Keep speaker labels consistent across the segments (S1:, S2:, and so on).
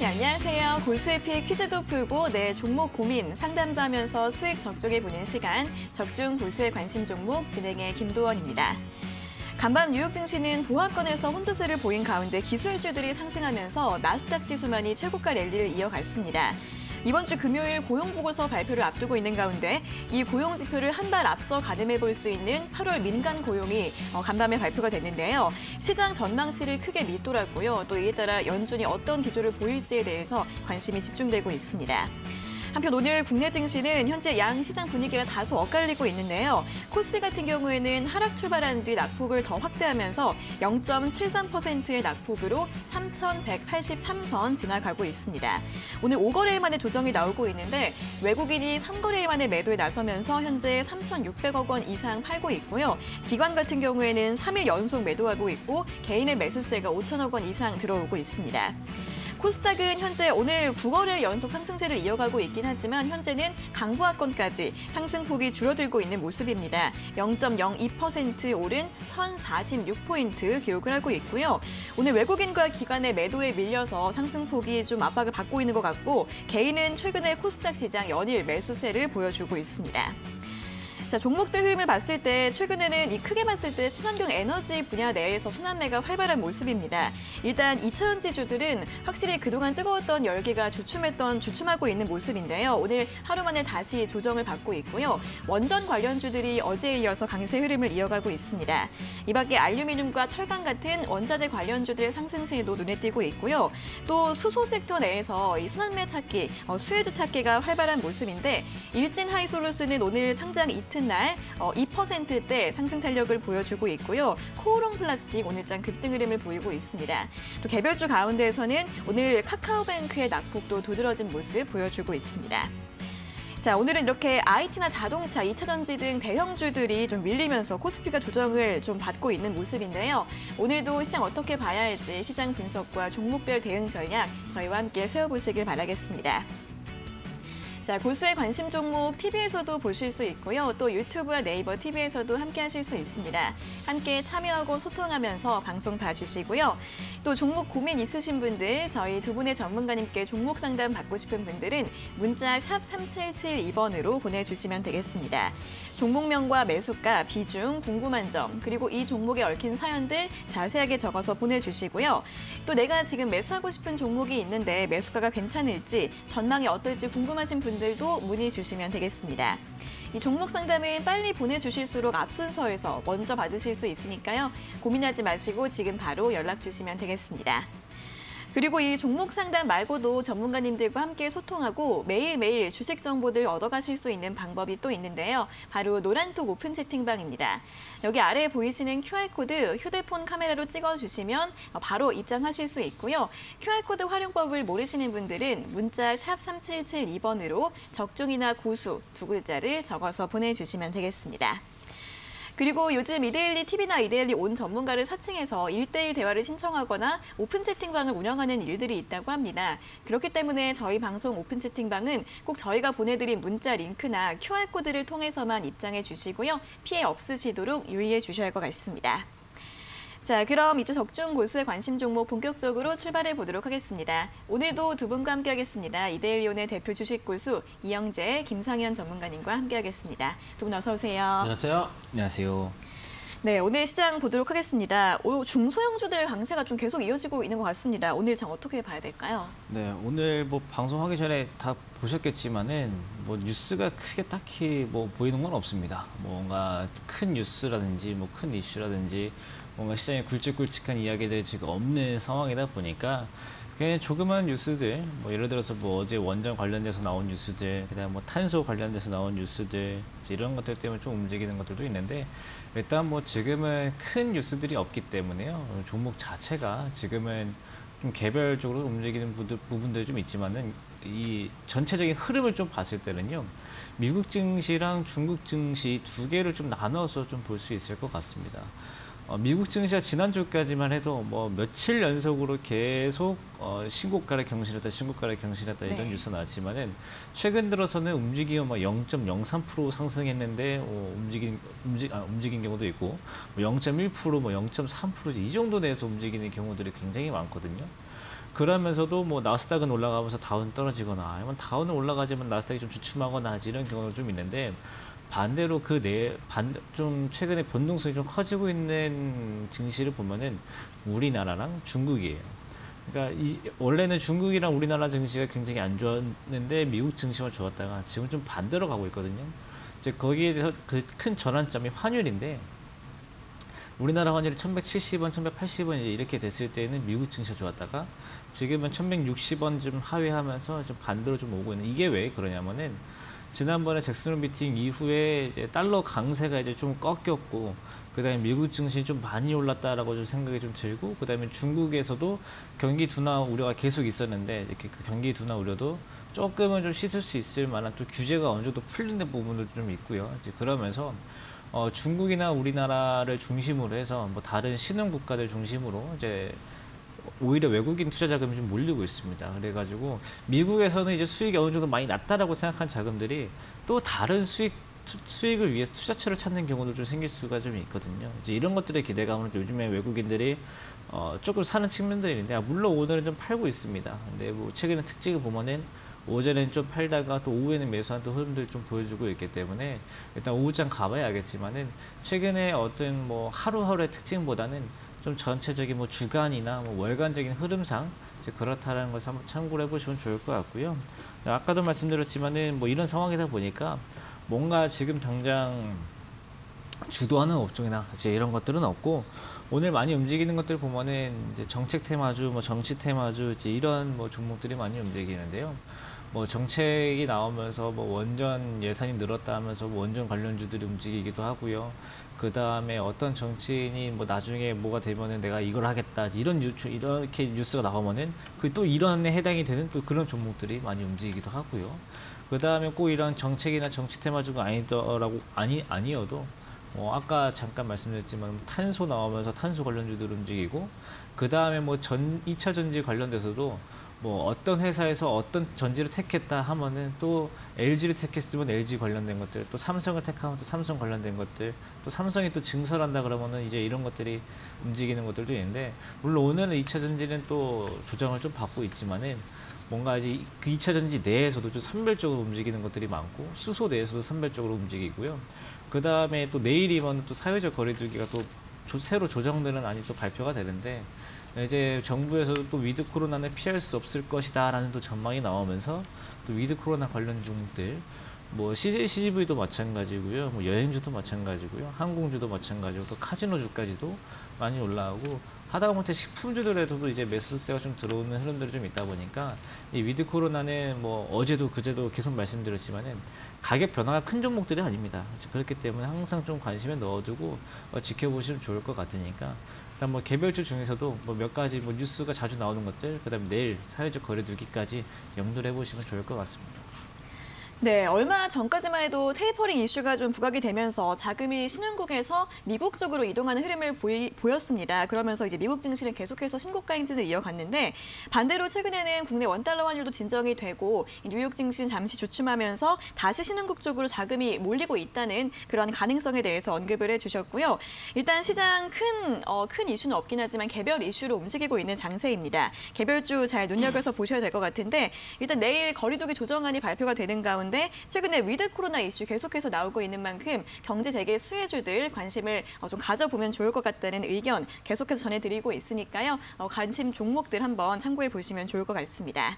S1: 네, 안녕하세요. 골수의 피 퀴즈도 풀고 내 종목 고민 상담도 하면서 수익 적중해 보는 시간 적중 골수의 관심 종목 진행의 김도원입니다. 간밤 뉴욕 증시는 보합권에서 혼조세를 보인 가운데 기술주들이 상승하면서 나스닥 지수만이 최고가 랠리를 이어갔습니다. 이번 주 금요일 고용보고서 발표를 앞두고 있는 가운데 이 고용 지표를 한발 앞서 가늠해 볼 수 있는 8월 민간 고용이 어, 간밤에 발표가 됐는데요. 시장 전망치를 크게 믿더라고요. 또 이에 따라 연준이 어떤 기조를 보일지에 대해서 관심이 집중되고 있습니다. 한편 오늘 국내 증시는 현재 양 시장 분위기가 다소 엇갈리고 있는데요. 코스피 같은 경우에는 하락 출발한 뒤 낙폭을 더 확대하면서 0.73%의 낙폭으로 3,183선 지나가고 있습니다. 오늘 5거래일 만에 조정이 나오고 있는데 외국인이 3거래일 만에 매도에 나서면서 현재 3,600억 원 이상 팔고 있고요. 기관 같은 경우에는 3일 연속 매도하고 있고 개인의 매수세가 5천억 원 이상 들어오고 있습니다. 코스닥은 현재 오늘 9거래일 연속 상승세를 이어가고 있긴 하지만 현재는 강보합권까지 상승폭이 줄어들고 있는 모습입니다. 0.02% 오른 1,046포인트 기록을 하고 있고요. 오늘 외국인과 기관의 매도에 밀려서 상승폭이 좀 압박을 받고 있는 것 같고 개인은 최근에 코스닥 시장 연일 매수세를 보여주고 있습니다. 자, 종목들 흐름을 봤을 때 최근에는 이 크게 봤을 때 친환경 에너지 분야 내에서 순환매가 활발한 모습입니다. 일단 2차전지주들은 확실히 그동안 뜨거웠던 열기가 주춤했던 주춤하고 있는 모습인데요. 오늘 하루 만에 다시 조정을 받고 있고요. 원전 관련주들이 어제에 이어서 강세 흐름을 이어가고 있습니다. 이 밖에 알루미늄과 철강 같은 원자재 관련주들의 상승세도 눈에 띄고 있고요. 또 수소 섹터 내에서 이 순환매 찾기, 어, 수혜주 찾기가 활발한 모습인데 일진 하이솔루스는 오늘 상장 이틀 같은 날 2%대 어, 상승 탄력을 보여주고 있고요. 코오롱 플라스틱 오늘장 급등 흐름을 보이고 있습니다. 또 개별주 가운데에서는 오늘 카카오뱅크의 낙폭도 두드러진 모습 보여주고 있습니다. 자, 오늘은 이렇게 IT나 자동차, 2차전지 등 대형주들이 좀 밀리면서 코스피가 조정을 좀 받고 있는 모습인데요. 오늘도 시장 어떻게 봐야 할지 시장 분석과 종목별 대응 전략 저희와 함께 세워보시길 바라겠습니다. 자, 고수의 관심 종목 TV에서도 보실 수 있고요. 또 유튜브와 네이버 TV에서도 함께 하실 수 있습니다. 함께 참여하고 소통하면서 방송 봐주시고요. 또 종목 고민 있으신 분들, 저희 두 분의 전문가님께 종목 상담 받고 싶은 분들은 문자 샵 3772번으로 보내주시면 되겠습니다. 종목명과 매수가, 비중, 궁금한 점, 그리고 이 종목에 얽힌 사연들 자세하게 적어서 보내주시고요. 또 내가 지금 매수하고 싶은 종목이 있는데 매수가가 괜찮을지, 전망이 어떨지 궁금하신 분들 분들도 문의 주시면 되겠습니다. 이 종목 상담은 빨리 보내주실수록 앞순서에서 먼저 받으실 수 있으니까요. 고민하지 마시고 지금 바로 연락 주시면 되겠습니다. 그리고 이 종목 상담 말고도 전문가님들과 함께 소통하고 매일매일 주식 정보들 얻어가실 수 있는 방법이 또 있는데요. 바로 노란톡 오픈 채팅방입니다. 여기 아래에 보이시는 QR코드 휴대폰 카메라로 찍어주시면 바로 입장하실 수 있고요. QR코드 활용법을 모르시는 분들은 문자 샵 3772번으로 적중이나 고수 두 글자를 적어서 보내주시면 되겠습니다. 그리고 요즘 이데일리 TV나 이데일리 온 전문가를 사칭해서 일대일 대화를 신청하거나 오픈 채팅방을 운영하는 일들이 있다고 합니다. 그렇기 때문에 저희 방송 오픈 채팅방은 꼭 저희가 보내드린 문자 링크나 QR코드를 통해서만 입장해 주시고요. 피해 없으시도록 유의해 주셔야 할 것 같습니다. 자, 그럼 이제 적중 고수의 관심 종목 본격적으로 출발해 보도록 하겠습니다. 오늘도 두 분과 함께하겠습니다. 이데일리온의 대표 주식 고수 이영재, 김상현 전문가님과 함께하겠습니다. 두 분 어서 오세요.
S2: 안녕하세요.
S3: 안녕하세요.
S1: 네, 오늘 시장 보도록 하겠습니다. 중소형주들 강세가 좀 계속 이어지고 있는 것 같습니다. 오늘 장 어떻게 봐야 될까요?
S3: 네, 오늘 뭐 방송하기 전에 다 보셨겠지만은 뭐 뉴스가 크게 딱히 뭐 보이는 건 없습니다. 뭔가 큰 뉴스라든지 뭐 큰 이슈라든지 뭔가 시장에 굵직굵직한 이야기들이 지금 없는 상황이다 보니까 그냥 조그만 뉴스들, 뭐 예를 들어서 뭐 어제 원전 관련돼서 나온 뉴스들, 그다음 뭐 탄소 관련돼서 나온 뉴스들 이런 것들 때문에 좀 움직이는 것들도 있는데 일단 뭐 지금은 큰 뉴스들이 없기 때문에요. 종목 자체가 지금은 좀 개별적으로 움직이는 부분들이 좀 있지만은 이 전체적인 흐름을 좀 봤을 때는요. 미국 증시랑 중국 증시 두 개를 좀 나눠서 좀 볼 수 있을 것 같습니다. 어, 미국 증시가 지난주까지만 해도 뭐 며칠 연속으로 계속 어, 신고가를 경신했다, 신고가를 경신했다 이런 네. 뉴스 나왔지만은 최근 들어서는 움직임이 뭐0.03% 상승했는데 어, 움직인 움직 아, 움직인 경우도 있고 뭐 0.1%, 뭐 0.3%이 정도 내에서 움직이는 경우들이 굉장히 많거든요. 그러면서도 뭐 나스닥은 올라가면서 다운 떨어지거나 아니면 다운은 올라가지만 나스닥이 좀 주춤하거나 하지 이런 경우가 좀 있는데 반대로 그 내 반 좀 최근에 변동성이 좀 커지고 있는 증시를 보면은 우리나라랑 중국이에요. 그러니까 이, 원래는 중국이랑 우리나라 증시가 굉장히 안 좋았는데 미국 증시만 좋았다가 지금 좀 반대로 가고 있거든요. 이제 거기에 대해서 그 큰 전환점이 환율인데 우리나라 환율이 1170원, 1180원 이렇게 됐을 때는 미국 증시가 좋았다가 지금은 1160원쯤 하회하면서 좀 반대로 좀 오고 있는 이게 왜 그러냐면은 지난번에 잭슨 미팅 이후에 이제 달러 강세가 이제 좀 꺾였고 그다음에 미국 증시는 좀 많이 올랐다라고 좀 생각이 좀 들고 그다음에 중국에서도 경기 둔화 우려가 계속 있었는데 이렇게 그 경기 둔화 우려도 조금은 좀 씻을 수 있을 만한 또 규제가 어느 정도 풀리는 부분도 좀 있고요. 이제 그러면서 어, 중국이나 우리나라를 중심으로 해서 뭐 다른 신흥 국가들 중심으로 이제 오히려 외국인 투자 자금이 좀 몰리고 있습니다. 그래가지고 미국에서는 이제 수익이 어느 정도 많이 낮다라고 생각한 자금들이 또 다른 수익 수익을 위해서 투자처를 찾는 경우도 좀 생길 수가 좀 있거든요. 이제 이런 것들의 기대감을 요즘에 외국인들이 어, 조금 사는 측면들이 있는데 아, 물론 오늘은 좀 팔고 있습니다. 근데 뭐 최근에 특징을 보면은 오전에는 좀 팔다가 또 오후에는 매수한 또 흐름들 좀 보여주고 있기 때문에 일단 오후장 가봐야 알겠지만은 최근에 어떤 뭐 하루하루의 특징보다는 좀 전체적인 뭐 주간이나 뭐 월간적인 흐름상 이제 그렇다라는 한번 참고를 해보시면 좋을 것 같고요. 아까도 말씀드렸지만은 뭐 이런 상황이다 보니까 뭔가 지금 당장 주도하는 업종이나 이제 이런 것들은 없고 오늘 많이 움직이는 것들 보면은 이제 정책 테마주, 뭐 정치 테마주 이제 이런 뭐 종목들이 많이 움직이는데요. 뭐 정책이 나오면서 뭐 원전 예산이 늘었다 하면서 뭐 원전 관련주들이 움직이기도 하고요. 그 다음에 어떤 정치인이 뭐 나중에 뭐가 되면은 내가 이걸 하겠다 이런 뉴, 이렇게 뉴스가 나오면은 그 또 이런에 해당이 되는 또 그런 종목들이 많이 움직이기도 하고요. 그 다음에 꼭 이런 정책이나 정치 테마주가 아니더라고 아니 아니어도 뭐 아까 잠깐 말씀드렸지만 탄소 나오면서 탄소 관련주들 움직이고 그 다음에 뭐 전 2차 전지 관련돼서도 뭐 어떤 회사에서 어떤 전지를 택했다 하면은 또 LG를 택했으면 LG 관련된 것들, 또 삼성을 택하면 또 삼성 관련된 것들, 또 삼성이 또 증설한다 그러면은 이제 이런 것들이 움직이는 것들도 있는데 물론 오늘은 2차 전지는 또 조정을 좀 받고 있지만은 뭔가 이제 그 2차 전지 내에서도 좀 선별적으로 움직이는 것들이 많고 수소 내에서도 선별적으로 움직이고요. 그 다음에 또 내일이면 또 사회적 거리두기가 또 새로 조정되는 안이 또 발표가 되는데 이제 정부에서도 또 with 코로나는 피할 수 없을 것이다라는 또 전망이 나오면서 또 with 코로나 관련 종목들 뭐 CJ CGV도 마찬가지고요, 뭐 여행주도 마찬가지고요, 항공주도 마찬가지고 또 카지노주까지도 많이 올라오고 하다못해 식품주들에서도 이제 매수세가 좀 들어오는 흐름들이 좀 있다 보니까 이 with 코로나는 뭐 어제도 그제도 계속 말씀드렸지만은 가격 변화가 큰 종목들이 아닙니다. 그렇기 때문에 항상 좀 관심에 넣어두고 어, 지켜보시면 좋을 것 같으니까 일단 뭐 개별주 중에서도 뭐 몇 가지 뭐 뉴스가 자주 나오는 것들, 그다음에 내일 사회적 거리두기까지 염두를 해보시면 좋을 것 같습니다.
S1: 네, 얼마 전까지만 해도 테이퍼링 이슈가 좀 부각이 되면서 자금이 신흥국에서 미국 쪽으로 이동하는 흐름을 보이, 보였습니다. 그러면서 이제 미국 증시는 계속해서 신고가 행진을 이어갔는데 반대로 최근에는 국내 원달러 환율도 진정이 되고 뉴욕 증시는 잠시 주춤하면서 다시 신흥국 쪽으로 자금이 몰리고 있다는 그런 가능성에 대해서 언급을 해주셨고요. 일단 시장 큰, 어, 큰 이슈는 없긴 하지만 개별 이슈로 움직이고 있는 장세입니다. 개별주 잘 눈여겨서 보셔야 될 것 같은데 일단 내일 거리두기 조정안이 발표가 되는 가운데 가운데 최근에 with 코로나 이슈 계속해서 나오고 있는 만큼 경제 재개 수혜주들 관심을 어, 좀 가져보면 좋을 것 같다는 의견 계속해서 전해드리고 있으니까요. 어, 관심 종목들 한번 참고해 보시면 좋을 것 같습니다.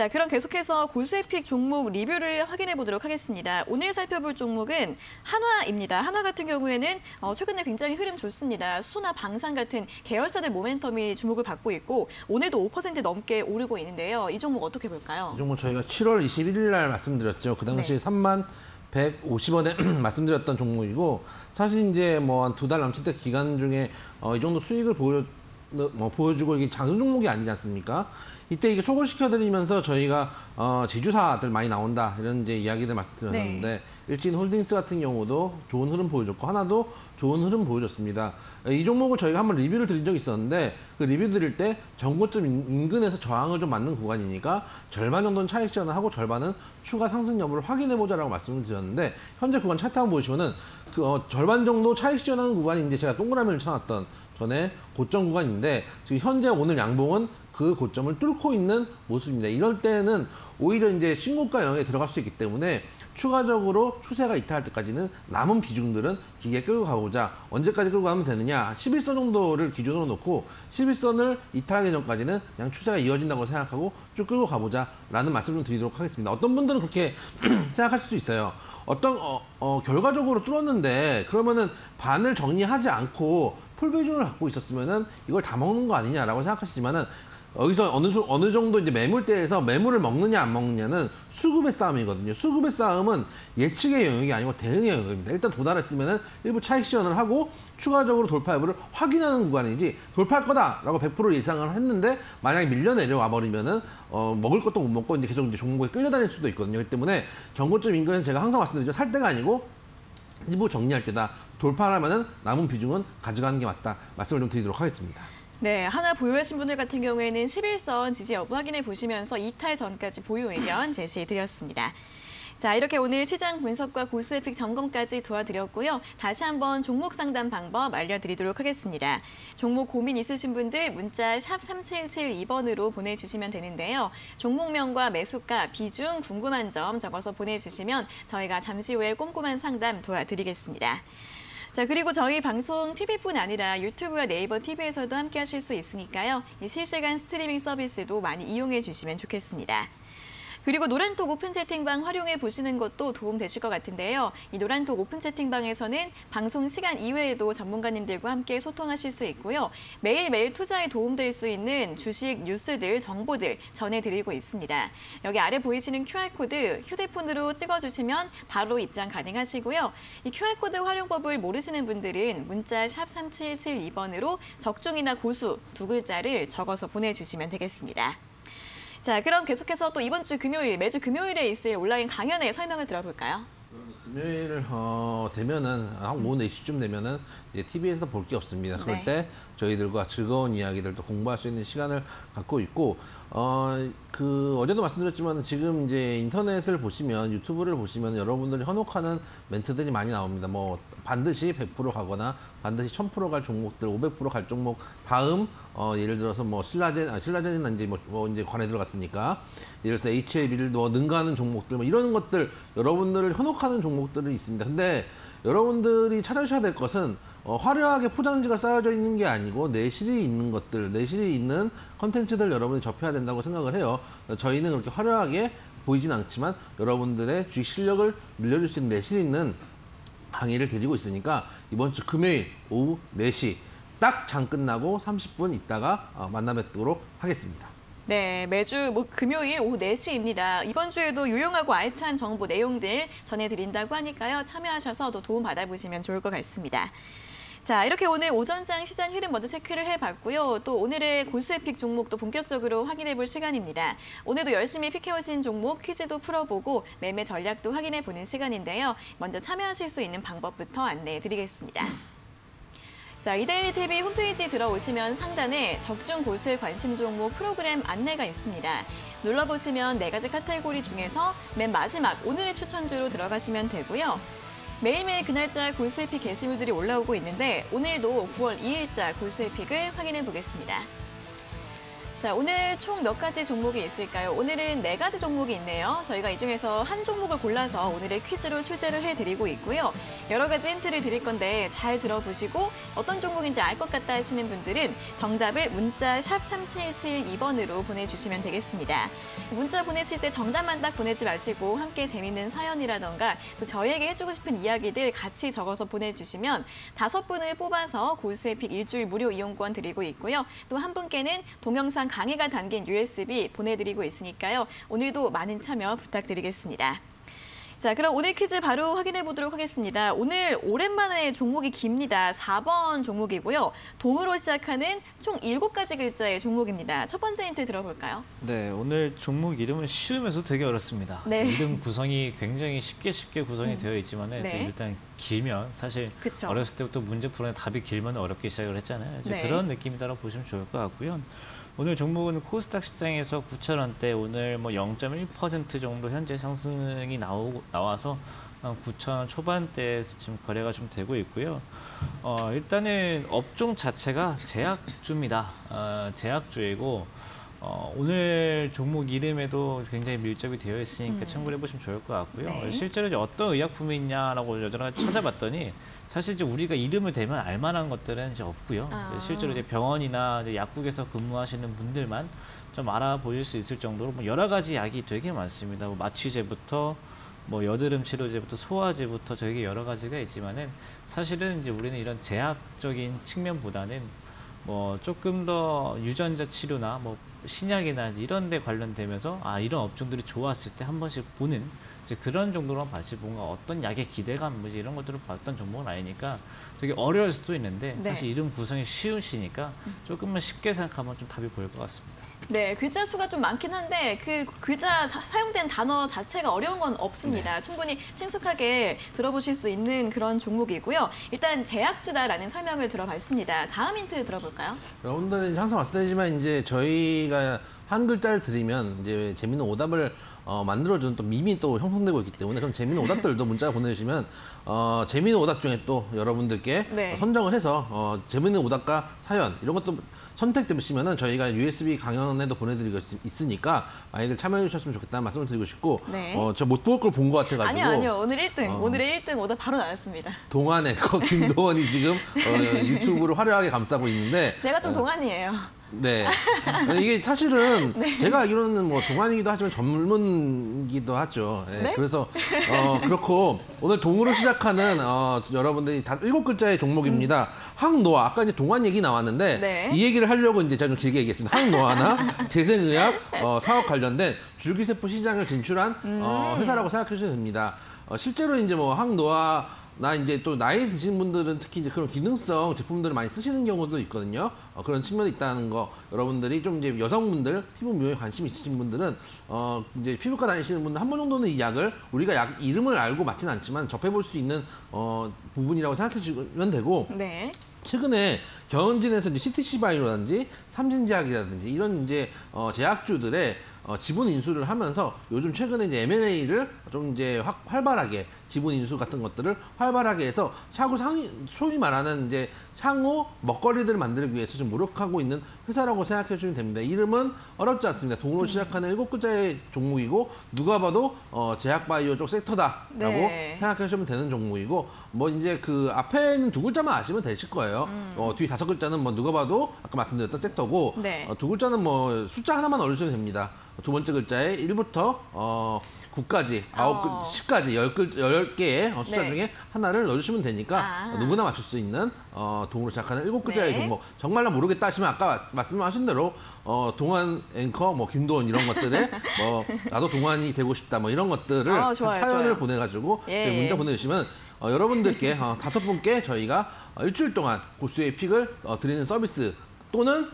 S1: 자, 그럼 계속해서 고수의 픽 종목 리뷰를 확인해 보도록 하겠습니다. 오늘 살펴볼 종목은 한화입니다. 한화 같은 경우에는 어, 최근에 굉장히 흐름 좋습니다. 수소나 방산 같은 계열사들 모멘텀이 주목을 받고 있고 오늘도 5% 넘게 오르고 있는데요. 이 종목 어떻게 볼까요?
S2: 이 종목 저희가 7월 21일 날 말씀드렸죠. 그 당시 네. 3만 150원에 말씀드렸던 종목이고 사실 이제 뭐 한 두 달 남짓 때 기간 중에 어, 이 정도 수익을 보여 뭐 보여주고 이게 장중 종목이 아니지 않습니까? 이때 이게 소개시켜드리면서 저희가 어, 제주사들 많이 나온다 이런 이제 이야기들 말씀드렸는데 네. 일진 홀딩스 같은 경우도 좋은 흐름 보여줬고 하나도 좋은 흐름 보여줬습니다. 이 종목을 저희가 한번 리뷰를 드린 적이 있었는데 그 리뷰 드릴 때 전고점 인근에서 저항을 좀 맞는 구간이니까 절반 정도는 차익 시전을 하고 절반은 추가 상승 여부를 확인해 보자라고 말씀을 드렸는데 현재 구간 차트 한번 보시면은 그 어, 절반 정도 차익 시전하는 구간이 이제 제가 동그라미를 쳐놨던 전에 고점 구간인데 지금 현재 오늘 양봉은 그 고점을 뚫고 있는 모습입니다. 이럴 때는 오히려 이제 신고가 영역에 들어갈 수 있기 때문에 추가적으로 추세가 이탈할 때까지는 남은 비중들은 기계 끌고 가보자. 언제까지 끌고 가면 되느냐? 11선 정도를 기준으로 놓고 11선을 이탈하기 전까지는 그냥 추세가 이어진다고 생각하고 쭉 끌고 가보자 라는 말씀 좀 드리도록 하겠습니다. 어떤 분들은 그렇게 생각하실 수 있어요. 어떤 어, 어, 결과적으로 뚫었는데 그러면은 반을 정리하지 않고 풀 비중을 갖고 있었으면은 이걸 다 먹는 거 아니냐라고 생각하시지만은 여기서 어느 수- 어느 정도 이제 매물대에서 매물을 먹느냐 안 먹느냐는 수급의 싸움이거든요. 수급의 싸움은 예측의 영역이 아니고 대응의 영역입니다. 일단 도달했으면은 일부 차익 시연을 하고 추가적으로 돌파 여부를 확인하는 구간이지 돌파할 거다라고 100% 예상을 했는데 만약에 밀려 내려와 버리면은 어, 먹을 것도 못 먹고 이제 계속 이제 종목에 끌려다닐 수도 있거든요. 그렇기 때문에 정고점 인근은 제가 항상 말씀드리죠. 살 때가 아니고 일부 정리할 때다. 돌파하면은 남은 비중은 가져가는 게 맞다. 말씀을 좀 드리도록 하겠습니다.
S1: 네, 하나 보유하신 분들 같은 경우에는 11선 지지 여부 확인해 보시면서 이탈 전까지 보유 의견 제시해 드렸습니다. 자, 이렇게 오늘 시장 분석과 고수의 픽 점검까지 도와드렸고요. 다시 한번 종목 상담 방법 알려드리도록 하겠습니다. 종목 고민 있으신 분들 문자 샵 3772번으로 보내주시면 되는데요. 종목명과 매수가, 비중, 궁금한 점 적어서 보내주시면 저희가 잠시 후에 꼼꼼한 상담 도와드리겠습니다. 자, 그리고 저희 방송 TV뿐 아니라 유튜브와 네이버 TV에서도 함께 하실 수 있으니까요. 이 실시간 스트리밍 서비스도 많이 이용해 주시면 좋겠습니다. 그리고 노란톡 오픈 채팅방 활용해 보시는 것도 도움 되실 것 같은데요. 이 노란톡 오픈 채팅방에서는 방송 시간 이외에도 전문가님들과 함께 소통하실 수 있고요. 매일매일 투자에 도움될 수 있는 주식 뉴스들, 정보들 전해드리고 있습니다. 여기 아래 보이시는 QR코드 휴대폰으로 찍어주시면 바로 입장 가능하시고요. 이 QR코드 활용법을 모르시는 분들은 문자 샵 3772번으로 적중이나 고수 두 글자를 적어서 보내주시면 되겠습니다. 자, 그럼 계속해서 또 이번 주 금요일, 매주 금요일에 있을 온라인 강연의 설명을 들어볼까요?
S2: 금요일 어, 되면은 한 오후 4시쯤 되면은 이제 TV에서 볼 게 없습니다. 그럴
S1: 네.
S2: 때 저희들과 즐거운 이야기들도 공부할 수 있는 시간을 갖고 있고 어, 그 어제도 말씀드렸지만 지금 이제 인터넷을 보시면 유튜브를 보시면 여러분들이 현혹하는 멘트들이 많이 나옵니다. 뭐 반드시 100% 가거나 반드시 1000%갈 종목들, 500%갈 종목 다음 어, 예를 들어서 뭐 신라젠, 아, 신라젠은 이제 뭐, 뭐 이제 관에 들어갔으니까 예를 들어서 HLB를 뭐 능가하는 종목들 뭐 이런 것들 여러분들을 현혹하는 종목들이 있습니다. 근데 여러분들이 찾으셔야 될 것은 어, 화려하게 포장지가 쌓여져 있는 게 아니고 내실이 있는 것들, 내실이 있는 컨텐츠들 여러분이 접해야 된다고 생각을 해요. 어, 저희는 그렇게 화려하게 보이진 않지만 여러분들의 주식 실력을 늘려줄 수 있는 내실 있는 강의를 드리고 있으니까 이번 주 금요일 오후 4시 딱 장 끝나고 30분 있다가 어, 만나 뵙도록 하겠습니다.
S1: 네, 매주 뭐 금요일 오후 4시입니다. 이번 주에도 유용하고 알찬 정보 내용들 전해드린다고 하니까요. 참여하셔서 또 도움 받아보시면 좋을 것 같습니다. 자, 이렇게 오늘 오전장 시장 흐름 먼저 체크를 해봤고요. 또 오늘의 고수의 픽 종목도 본격적으로 확인해 볼 시간입니다. 오늘도 열심히 픽해오신 종목 퀴즈도 풀어보고 매매 전략도 확인해 보는 시간인데요. 먼저 참여하실 수 있는 방법부터 안내해 드리겠습니다. 자, 이데일리 TV 홈페이지 들어오시면 상단에 적중 고수의 관심 종목 프로그램 안내가 있습니다. 눌러보시면 네 가지 카테고리 중에서 맨 마지막 오늘의 추천주로 들어가시면 되고요. 매일매일 그날짜 고수의 pick 게시물들이 올라오고 있는데 오늘도 9월 2일자 고수의 pick을 확인해 보겠습니다. 자, 오늘 총 몇 가지 종목이 있을까요? 오늘은 네 가지 종목이 있네요. 저희가 이 중에서 한 종목을 골라서 오늘의 퀴즈로 출제를 해드리고 있고요. 여러 가지 힌트를 드릴 건데 잘 들어보시고 어떤 종목인지 알 것 같다 하시는 분들은 정답을 문자 샵 3772번으로 보내주시면 되겠습니다. 문자 보내실 때 정답만 딱 보내지 마시고 함께 재밌는 사연이라던가 또 저희에게 해주고 싶은 이야기들 같이 적어서 보내주시면 다섯 분을 뽑아서 고수의 픽 일주일 무료 이용권 드리고 있고요. 또 한 분께는 동영상 강의가 담긴 USB 보내드리고 있으니까요. 오늘도 많은 참여 부탁드리겠습니다. 자, 그럼 오늘 퀴즈 바로 확인해 보도록 하겠습니다. 오늘 오랜만에 종목이 깁니다. 4번 종목이고요. 동으로 시작하는 총 7가지 글자의 종목입니다. 첫 번째 힌트 들어볼까요?
S3: 네, 오늘 종목 이름은 쉬우면서 되게 어렵습니다.
S1: 네.
S3: 이름 구성이 굉장히 쉽게 쉽게 구성이 되어 있지만
S1: 네.
S3: 일단 길면 사실
S1: 그쵸.
S3: 어렸을 때부터 문제 풀어내 답이 길면 어렵게 시작을 했잖아요. 이제
S1: 네.
S3: 그런 느낌이라고 보시면 좋을 것 같고요. 오늘 종목은 코스닥 시장에서 9,000원대 오늘 뭐 0.1% 정도 현재 상승이 나오고 나와서 한 9,000원 초반대에서 지금 거래가 좀 되고 있고요. 어, 일단은 업종 자체가 제약주입니다. 어, 제약주이고 어, 오늘 종목 이름에도 굉장히 밀접이 되어 있으니까
S1: 음.
S3: 참고를 해보시면 좋을 것 같고요.
S1: 네.
S3: 실제로 이제 어떤 의약품이 있냐라고 여전하게 찾아봤더니 사실 이제 우리가 이름을 대면 알만한 것들은 이제 없고요.
S1: 아.
S3: 이제 실제로 이제 병원이나 이제 약국에서 근무하시는 분들만 좀 알아보실 수 있을 정도로 뭐 여러 가지 약이 되게 많습니다. 뭐 마취제부터 뭐 여드름 치료제부터 소화제부터 되게 여러 가지가 있지만은 사실은 이제 우리는 이런 제약적인 측면보다는 뭐 조금 더 유전자 치료나 뭐 신약이나 이런 데 관련되면서 아 이런 업종들이 좋았을 때 한 번씩 보는 이제 그런 정도로만 봤지 뭔가 어떤 약의 기대감 뭐지 이런 것들을 봤던 종목은 아니니까 되게 어려울 수도 있는데
S1: 네.
S3: 사실 이름 구성이 쉬우시니까 조금만 쉽게 생각하면 좀 답이 보일 것 같습니다.
S1: 네, 글자 수가 좀 많긴 한데 그 글자 사, 용된 단어 자체가 어려운 건 없습니다.
S2: 네.
S1: 충분히 친숙하게 들어보실 수 있는 그런 종목이고요. 일단 제약주다라는 설명을 들어봤습니다. 다음 힌트 들어볼까요?
S2: 여러분들은 항상 말씀드리지만 이제 저희가 한 글자를 드리면 이제 재밌는 오답을 어, 만들어주는 또 밈이 또 형성되고 있기 때문에 그럼 재밌는 오답들도 문자 보내주시면 어, 재밌는 오답 중에 또 여러분들께
S1: 네.
S2: 어, 선정을 해서 어, 재밌는 오답과 사연 이런 것도 선택되시면은 저희가 USB 강연에도 보내드리고 있- 있으니까 많이들 참여해 주셨으면 좋겠다는 말씀을 드리고 싶고
S1: 네.
S2: 어, 저 못 볼 걸 본 것 같아가지고
S1: 아니요, 아니요. 오늘 1등.
S2: 어.
S1: 오늘의 1등 오답 바로 나왔습니다.
S2: 동안에 그 김도원이 지금 어, 유튜브를 화려하게 감싸고 있는데
S1: 제가 좀
S2: 어,
S1: 동안이에요.
S2: 네. 이게 사실은
S1: 네.
S2: 제가 알기로는 뭐 동안이기도 하지만 전문기도 하죠. 예,
S1: 네?
S2: 그래서 어, 그렇고 오늘 동으로 시작하는 어, 여러분들이 다 일곱 글자의 종목입니다. 항노화 아까 이제 동안 얘기 나왔는데
S1: 네.
S2: 이 얘기를 하려고 이제 제가 좀 길게 얘기했습니다. 항노화나 재생의학 어, 사업 관련된 줄기세포 시장을 진출한 어,
S1: 음.
S2: 회사라고 생각해 주시면 됩니다. 어, 실제로 이제 뭐 항노화 나 이제 또 나이 드신 분들은 특히 이제 그런 기능성 제품들을 많이 쓰시는 경우도 있거든요. 어, 그런 측면이 있다는 거 여러분들이 좀 이제 여성분들 피부 미용에 관심 있으신 분들은 어 이제 피부과 다니시는 분들 한 번 정도는 이 약을 우리가 약 이름을 알고 맞지는 않지만 접해볼 수 있는 어 부분이라고 생각해 주시면 되고
S1: 네.
S2: 최근에 경은진에서 이제 CTC 바이오라든지 삼진제약이라든지 이런 이제 어, 제약주들의 어, 지분 인수를 하면서 요즘 최근에 이제 M&A를 좀 이제 확 활발하게 지분 인수 같은 것들을 활발하게 해서 차후 상위 소위 말하는 이제 향후 먹거리들을 만들기 위해서 좀 노력하고 있는 회사라고 생각해 주시면 됩니다. 이름은 어렵지 않습니다. 동으로 시작하는 일곱 글자의 종목이고 누가 봐도 어, 제약 바이오 쪽 섹터다라고
S1: 네.
S2: 생각하시면 되는 종목이고 뭐 이제 그 앞에는 두 글자만 아시면 되실 거예요. 어, 뒤 다섯 글자는 뭐 누가 봐도 아까 말씀드렸던 섹터고
S1: 네.
S2: 어, 두 글자는 뭐 숫자 하나만 넣어주시면 됩니다. 두 번째 글자에 1부터 어, 9까지, 아홉 글
S1: 어.
S2: 10까지, 열 글, 열 개의 어, 숫자
S1: 네.
S2: 중에 하나를 넣어주시면 되니까
S1: 아.
S2: 어, 누구나 맞출 수 있는 어, 동으로 시작하는 일곱 글자의
S1: 네.
S2: 종목. 정말로 모르겠다 하시면 아까 말씀- 말씀하신 대로 어, 동안 앵커, 뭐 김도원 이런 것들에 뭐 나도 동안이 되고 싶다 뭐 이런 것들을
S1: 아, 좋아요,
S2: 사연을
S1: 좋아요.
S2: 보내가지고
S1: 예.
S2: 그 문자 보내주시면 어, 여러분들께 어, 다섯 분께 저희가 어, 일주일 동안 고수의 픽을 어, 드리는 서비스 또는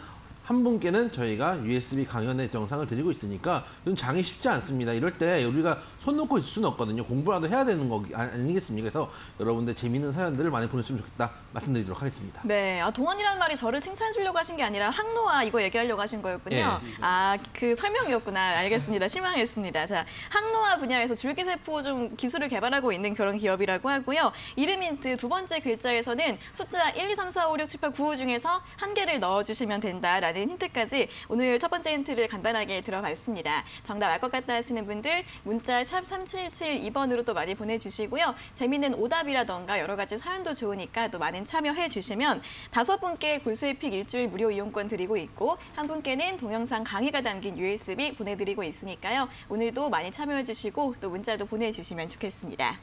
S2: 한 분께는 저희가 USB 강연의 영상을 드리고 있으니까 이건 장이 쉽지 않습니다. 이럴 때 우리가 손 놓고 있을 수는 없거든요. 공부라도 해야 되는 거 아- 아니겠습니까? 그래서 여러분들 재미있는 사연들을 많이 보냈으면 좋겠다 말씀드리도록 하겠습니다.
S1: 네, 아, 동안이라는 말이 저를 칭찬해 주려고 하신 게 아니라 항노화 이거 얘기하려고 하신 거였군요.
S2: 예.
S1: 아, 그 설명이었구나. 알겠습니다. 실망했습니다. 자, 항노화 분야에서 줄기세포 좀 기술을 개발하고 있는 그런 기업이라고 하고요. 이름 힌트 두 번째 글자에서는 숫자 1, 2, 3, 4, 5, 6, 7, 8, 9 중에서 한 개를 넣어주시면 된다라는 힌트까지 오늘 첫 번째 힌트를 간단하게 들어봤습니다. 정답 알 것 같다 하시는 분들 문자 샵 3772번으로 또 많이 보내주시고요. 재밌는 오답이라던가 여러 가지 사연도 좋으니까 또 많은 참여해 주시면 다섯 분께 골수의 픽 일주일 무료 이용권 드리고 있고 한 분께는 동영상 강의가 담긴 USB 보내드리고 있으니까요. 오늘도 많이 참여해 주시고 또 문자도 보내주시면 좋겠습니다.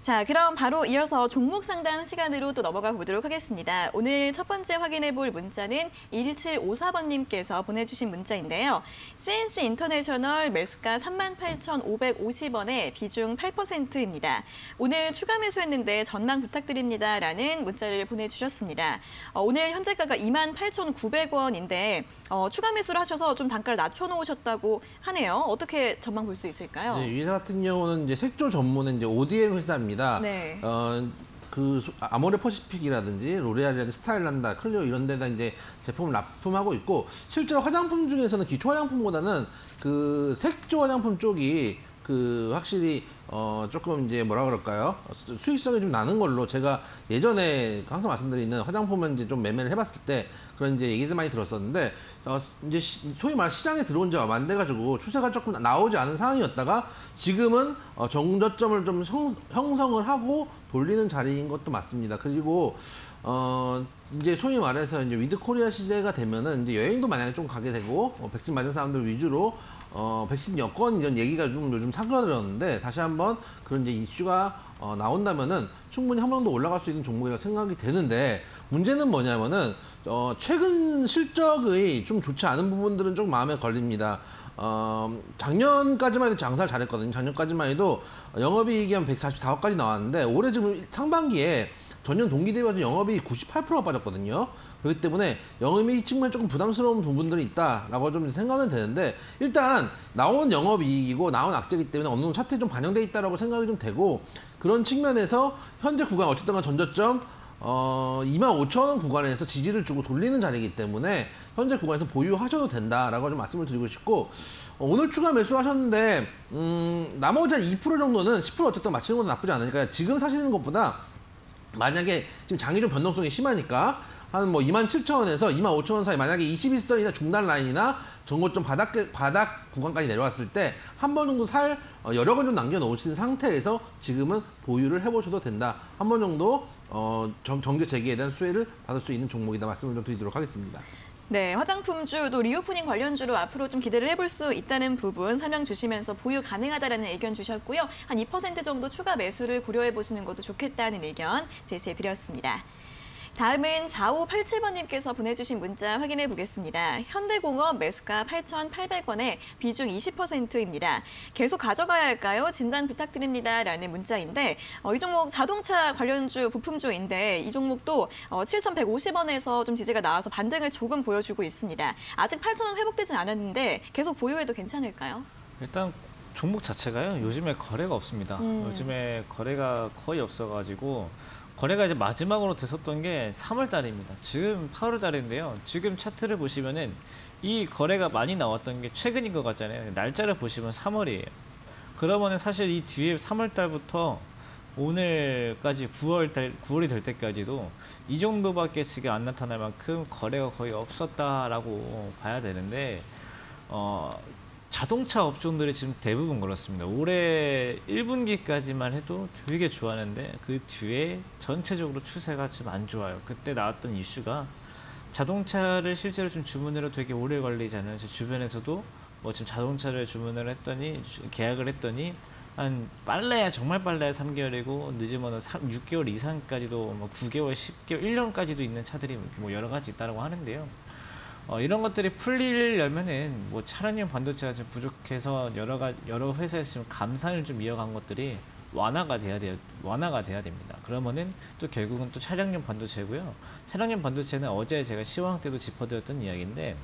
S1: 자, 그럼 바로 이어서 종목 상담 시간으로 또 넘어가 보도록 하겠습니다. 오늘 첫 번째 확인해 볼 문자는 1754번님께서 보내주신 문자인데요. C&C 인터내셔널 매수가 38,550원에 비중 8%입니다. 오늘 추가 매수했는데 전망 부탁드립니다. 라는 문자를 보내주셨습니다. 어, 오늘 현재가가 28,900원인데 어, 추가 매수를 하셔서 좀 단가를 낮춰놓으셨다고 하네요. 어떻게 전망 볼 수 있을까요?
S2: 이제 이 회사 같은 경우는 이제 색조 전문의 이제 ODM 회사입니다.
S1: 네.
S2: 어, 그 소- 아모레 퍼시픽이라든지 로레알이라든지 스타일난다, 클리오 이런 데다 이제 제품을 납품하고 있고 실제로 화장품 중에서는 기초 화장품보다는 그 색조 화장품 쪽이 그 확실히 어 조금 이제 뭐라 그럴까요 수- 수익성이 좀 나는 걸로 제가 예전에 항상 말씀드리는 화장품을 이제 좀 매매를 해봤을 때 그런 이제 얘기들 많이 들었었는데 어, 이제 시- 소위 말 시장에 들어온 지 얼마 안 돼가지고 추세가 조금 나오지 않은 상황이었다가 지금은 어, 정저점을 좀 형, 형성을 하고 돌리는 자리인 것도 맞습니다. 그리고 어 이제 소위 말해서 이제 with 코로나 시대가 되면은 이제 여행도 만약에 좀 가게 되고 어, 백신 맞은 사람들 위주로 어 백신 여권 이런 얘기가 좀 요즘 사그라들었는데 다시 한번 그런 이제 이슈가 어, 나온다면은 충분히 한 번 더 올라갈 수 있는 종목이라고 생각이 되는데 문제는 뭐냐면은 어 최근 실적이 좀 좋지 않은 부분들은 좀 마음에 걸립니다. 어, 작년까지만 해도 장사를 잘했거든요. 작년까지만 해도 영업이익이 한 144억까지 나왔는데 올해 지금 상반기에 전년 동기 대비 영업이익 98%가 빠졌거든요. 그렇기 때문에 영업이익 측면에 조금 부담스러운 부분들이 있다라고 좀 생각은 되는데 일단 나온 영업이익이고 나온 악재이기 때문에 어느 정도 차트에 좀 반영돼 있다라고 생각이 좀 되고 그런 측면에서 현재 구간 어쨌든 간 전저점 어, 25,000원 구간에서 지지를 주고 돌리는 자리이기 때문에 현재 구간에서 보유하셔도 된다라고 좀 말씀을 드리고 싶고 어, 오늘 추가 매수하셨는데 음, 나머지 한 2% 정도는 10% 어쨌든 맞추는 것도 나쁘지 않으니까 지금 사시는 것보다 만약에 지금 장이 좀 변동성이 심하니까 한 뭐 27,000원에서 25,000원 사이 만약에 21선이나 중단 라인이나 전고점 바닥 바닥 구간까지 내려왔을 때 한 번 정도 살 어, 여러 건 좀 남겨 놓으신 상태에서 지금은 보유를 해 보셔도 된다. 한 번 정도 어, 정, 정제 재개에 대한 수혜를 받을 수 있는 종목이다 말씀을 좀 드리도록 하겠습니다.
S1: 네, 화장품주 또 reopening 관련주로 앞으로 좀 기대를 해볼 수 있다는 부분 설명 주시면서 보유 가능하다라는 의견 주셨고요. 한 2% 정도 추가 매수를 고려해 보시는 것도 좋겠다는 의견 제시해 드렸습니다. 다음은 4587번님께서 보내주신 문자 확인해 보겠습니다. 현대공업 매수가 8,800원에 비중 20%입니다. 계속 가져가야 할까요? 진단 부탁드립니다. 라는 문자인데 어, 이 종목 자동차 관련주 부품주인데 이 종목도 어, 7,150원에서 좀 지지가 나와서 반등을 조금 보여주고 있습니다. 아직 8,000원 회복되진 않았는데 계속 보유해도 괜찮을까요?
S3: 일단 종목 자체가요 요즘에 거래가 없습니다.
S1: 음.
S3: 요즘에 거래가 거의 없어가지고 거래가 이제 마지막으로 됐었던 게 3월 달입니다. 지금 8월 달인데요. 지금 차트를 보시면은 이 거래가 많이 나왔던 게 최근인 것 같잖아요. 날짜를 보시면 3월이에요. 그러면은 사실 이 뒤에 3월 달부터 오늘까지 9월 달 9월이 될 때까지도 이 정도밖에 지금 안 나타날 만큼 거래가 거의 없었다라고 봐야 되는데 어 자동차 업종들이 지금 대부분 그렇습니다. 올해 1분기까지만 해도 되게 좋았는데 그 뒤에 전체적으로 추세가 지금 안 좋아요. 그때 나왔던 이슈가 자동차를 실제로 좀 주문으로 되게 오래 걸리잖아요. 제 주변에서도 뭐 지금 자동차를 주문을 했더니 주- 계약을 했더니 한 빨라야 정말 빨라야 3개월이고 늦으면 3, 6개월 이상까지도 뭐 9개월, 10개월, 1년까지도 있는 차들이 뭐 여러 가지 있다고 하는데요. 어, 이런 것들이 풀리려면은 뭐 차량용 반도체가 지금 부족해서 여러 가 여러 회사에서 지금 감산을 좀 이어간 것들이 완화가 돼야 돼요. 완화가 돼야 됩니다. 그러면은 또 결국은 또 차량용 반도체고요. 차량용 반도체는 어제 제가 시황 때도 짚어드렸던 이야기인데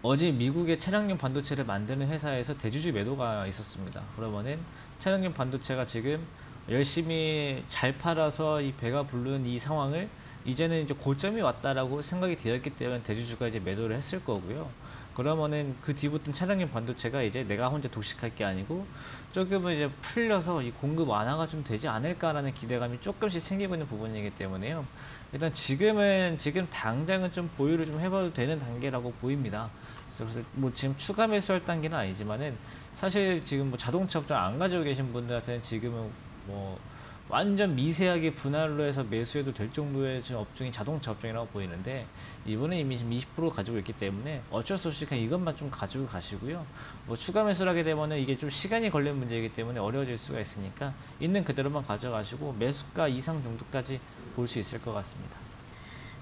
S3: 어제 미국의 차량용 반도체를 만드는 회사에서 대주주 매도가 있었습니다. 그러면은 차량용 반도체가 지금 열심히 잘 팔아서 이 배가 부른 이 상황을 이제는 이제 고점이 왔다라고 생각이 되었기 때문에 대주주가 이제 매도를 했을 거고요. 그러면은 그 뒤붙은 차량용 반도체가 이제 내가 혼자 독식할 게 아니고 조금은 이제 풀려서 이 공급 완화가 좀 되지 않을까라는 기대감이 조금씩 생기고 있는 부분이기 때문에요. 일단 지금은 지금 당장은 좀 보유를 좀 해봐도 되는 단계라고 보입니다. 그래서 뭐 지금 추가 매수할 단계는 아니지만은 사실 지금 뭐 자동차 업종 안 가지고 계신 분들한테는 지금은 뭐 완전 미세하게 분할로 해서 매수해도 될 정도의 지금 업종이 자동차 업종이라고 보이는데 이번에 이미 지금 20% 가지고 있기 때문에 어쩔 수 없이 그냥 이것만 좀 가지고 가시고요. 뭐 추가 매수를 하게 되면 은 이게 좀 시간이 걸리는 문제이기 때문에 어려워질 수가 있으니까 있는 그대로만 가져가시고 매수가 이상 정도까지 볼 수 있을 것 같습니다.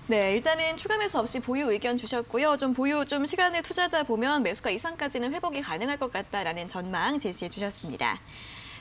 S1: 네, 일단은 추가 매수 없이 보유 의견 주셨고요. 좀 보유 좀 시간을 투자하다 보면 매수가 이상까지는 회복이 가능할 것 같다라는 전망 제시해 주셨습니다.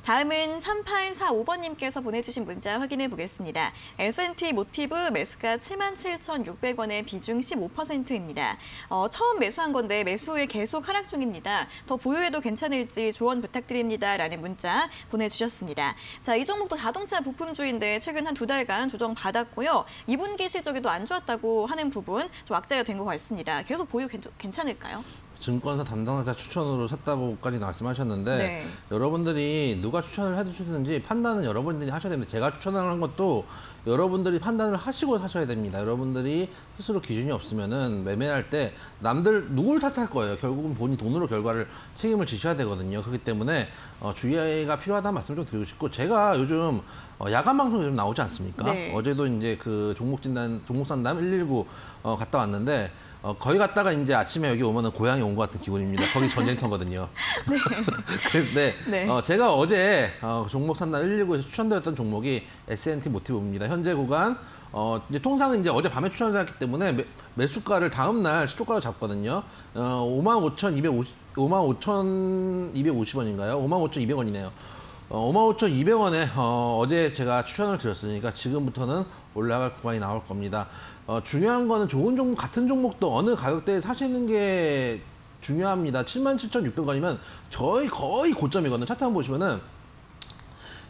S1: 다음은 3845번님께서 보내주신 문자 확인해 보겠습니다. S&T 모티브 매수가 77,600원에 비중 15%입니다. 어, 처음 매수한 건데 매수 후에 계속 하락 중입니다. 더 보유해도 괜찮을지 조언 부탁드립니다. 라는 문자 보내주셨습니다. 자, 이 종목도 자동차 부품주인데 최근 한 두 달간 조정 받았고요. 2분기 실적에도 안 좋았다고 하는 부분 좀 악재가 된 것 같습니다. 계속 보유 괜- 괜찮을까요?
S2: 증권사 담당자 추천으로 샀다고까지 말씀하셨는데
S1: 네.
S2: 여러분들이 누가 추천을 해주시는지 판단은 여러분들이 하셔야 되는데 제가 추천을 한 것도 여러분들이 판단을 하시고 사셔야 됩니다. 여러분들이 스스로 기준이 없으면은 매매할 때 남들 누굴 탓할 거예요. 결국은 본인 돈으로 결과를 책임을 지셔야 되거든요. 그렇기 때문에 어, 주의가 필요하다는 말씀을 좀 드리고 싶고 제가 요즘 어, 야간 방송 요즘 나오지 않습니까?
S1: 네.
S2: 어제도 이제 그 종목 진단 종목 상담 119 어, 갔다 왔는데 어, 거기 갔다가 이제 아침에 여기 오면은 고향에 온 것 같은 기분입니다. 거기 전쟁터거든요. 네.
S1: 네.
S2: 어, 제가 어제 어, 종목 상담 119에서 추천드렸던 종목이 S&T 모티브입니다. 현재 구간 어, 이제 통상은 이제 어제 밤에 추천을 했기 때문에 매, 매수가를 다음 날 시초가로 잡거든요. 어, 55,250 55,250원인가요? 55,200원이네요. 어, 55,200원에 어, 어제 제가 추천을 드렸으니까 지금부터는 올라갈 구간이 나올 겁니다. 어, 중요한 거는 좋은 종목, 같은 종목도 어느 가격대에 사시는 게 중요합니다. 77,600원이면 저희 거의 고점이거든요. 차트 한번 보시면은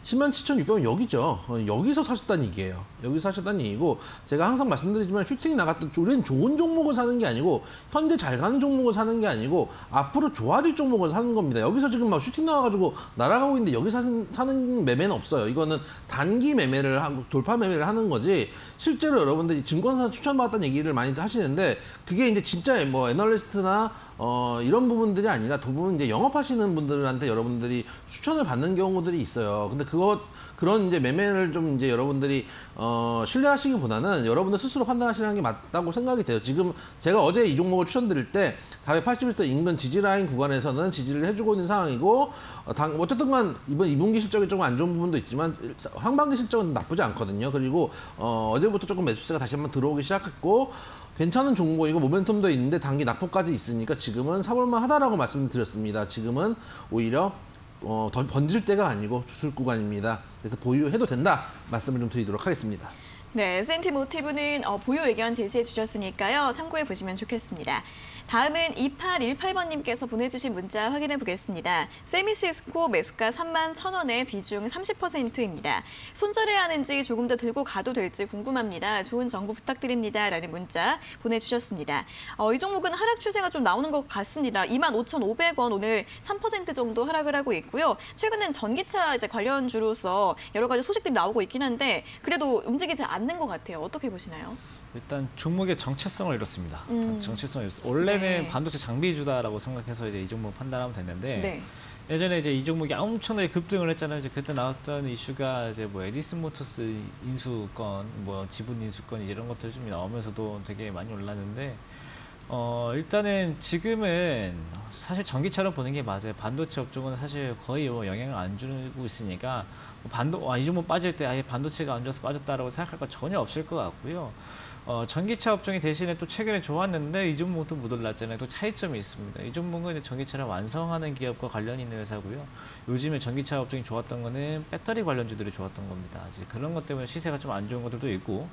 S2: 107,600원 여기죠. 어, 여기서 사셨다는 얘기예요. 여기서 사셨다는 얘기고 제가 항상 말씀드리지만 슈팅 나갔던 우리는 좋은 종목을 사는 게 아니고 현재 잘 가는 종목을 사는 게 아니고 앞으로 좋아질 종목을 사는 겁니다. 여기서 지금 막 슈팅 나와가지고 날아가고 있는데 여기 사는, 사는 매매는 없어요. 이거는 단기 매매를 하고 돌파 매매를 하는 거지 실제로 여러분들이 증권사 추천받았다는 얘기를 많이 하시는데 그게 이제 진짜 뭐 애널리스트나 어, 이런 부분들이 아니라 대부분 이제 영업하시는 분들한테 여러분들이 추천을 받는 경우들이 있어요. 근데 그것, 그런 이제 매매를 좀 이제 여러분들이, 어, 신뢰하시기보다는 여러분들 스스로 판단하시는 게 맞다고 생각이 돼요. 지금 제가 어제 이 종목을 추천드릴 때, 다음에 81선 인근 지지라인 구간에서는 지지를 해주고 있는 상황이고, 어, 당, 어쨌든 간 이번 2분기 실적이 조금 안 좋은 부분도 있지만, 상반기 실적은 나쁘지 않거든요. 그리고, 어, 어제부터 조금 매수세가 다시 한번 들어오기 시작했고, 괜찮은 종목이고 모멘텀도 있는데 단기 낙폭까지 있으니까 지금은 사볼만 하다라고 말씀드렸습니다. 지금은 오히려 어, 더 번질 때가 아니고 주술 구간입니다. 그래서 보유해도 된다 말씀을 좀 드리도록 하겠습니다.
S1: 네, 센티 모티브는 어, 보유 의견 제시해 주셨으니까요. 참고해 보시면 좋겠습니다. 다음은 2818번님께서 보내주신 문자 확인해 보겠습니다. 세미시스코 매수가 3만 1,000원에 비중 30%입니다. 손절해야 하는지 조금 더 들고 가도 될지 궁금합니다. 좋은 정보 부탁드립니다. 라는 문자 보내주셨습니다. 어, 이 종목은 하락 추세가 좀 나오는 것 같습니다. 25,500원 오늘 3% 정도 하락을 하고 있고요. 최근엔 전기차 이제 관련주로서 여러 가지 소식들이 나오고 있긴 한데 그래도 움직이지 않는 것 같아요. 어떻게 보시나요?
S3: 일단 종목의 정체성을 잃었습니다.
S1: 음.
S3: 정체성을 잃었어요. 원래는
S1: 네.
S3: 반도체 장비주다라고 생각해서 이제 이 종목 판단하면 됐는데
S1: 네.
S3: 예전에 이제 이 종목이 엄청나게 급등을 했잖아요. 이제 그때 나왔던 이슈가 이제 뭐 에디슨 모터스 인수권, 뭐 지분 인수권 이런 것들 좀 나오면서도 되게 많이 올랐는데 어 일단은 지금은 사실 전기차로 보는 게 맞아요. 반도체 업종은 사실 거의 뭐 영향을 안 주고 있으니까 뭐 반도 아, 이 종목 빠질 때 아예 반도체가 안 좋아서 빠졌다라고 생각할 거 전혀 없을 것 같고요. 어, 전기차 업종이 대신에 또 최근에 좋았는데 이 종목도 못 올랐잖아요. 또 차이점이 있습니다. 이 종목은 이제 전기차를 완성하는 기업과 관련이 있는 회사고요. 요즘에 전기차 업종이 좋았던 거는 배터리 관련주들이 좋았던 겁니다. 이제 그런 것 때문에 시세가 좀 안 좋은 것들도 있고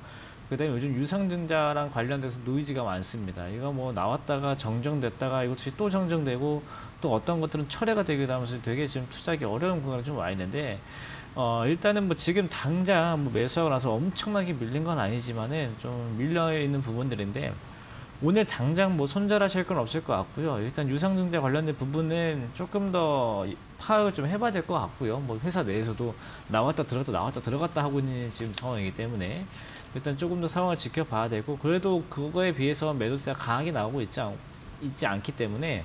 S3: 그다음에 요즘 유상증자랑 관련돼서 노이즈가 많습니다. 이거 뭐 나왔다가 정정됐다가 이것이 또 정정되고 또 어떤 것들은 철회가 되기도 하면서 되게 지금 투자하기 어려운 구간이 좀와 있는데 어 일단은 뭐 지금 당장 뭐 매수하고 나서 엄청나게 밀린 건 아니지만은 좀 밀려 있는 부분들인데 오늘 당장 뭐 손절하실 건 없을 것 같고요. 일단 유상증자 관련된 부분은 조금 더 파악을 좀 해봐야 될 것 같고요. 뭐 회사 내에서도 나왔다 들어갔다 나왔다 들어갔다 하고 있는 지금 상황이기 때문에 일단 조금 더 상황을 지켜봐야 되고 그래도 그거에 비해서 매도세가 강하게 나오고 있지, 않, 있지 않기 때문에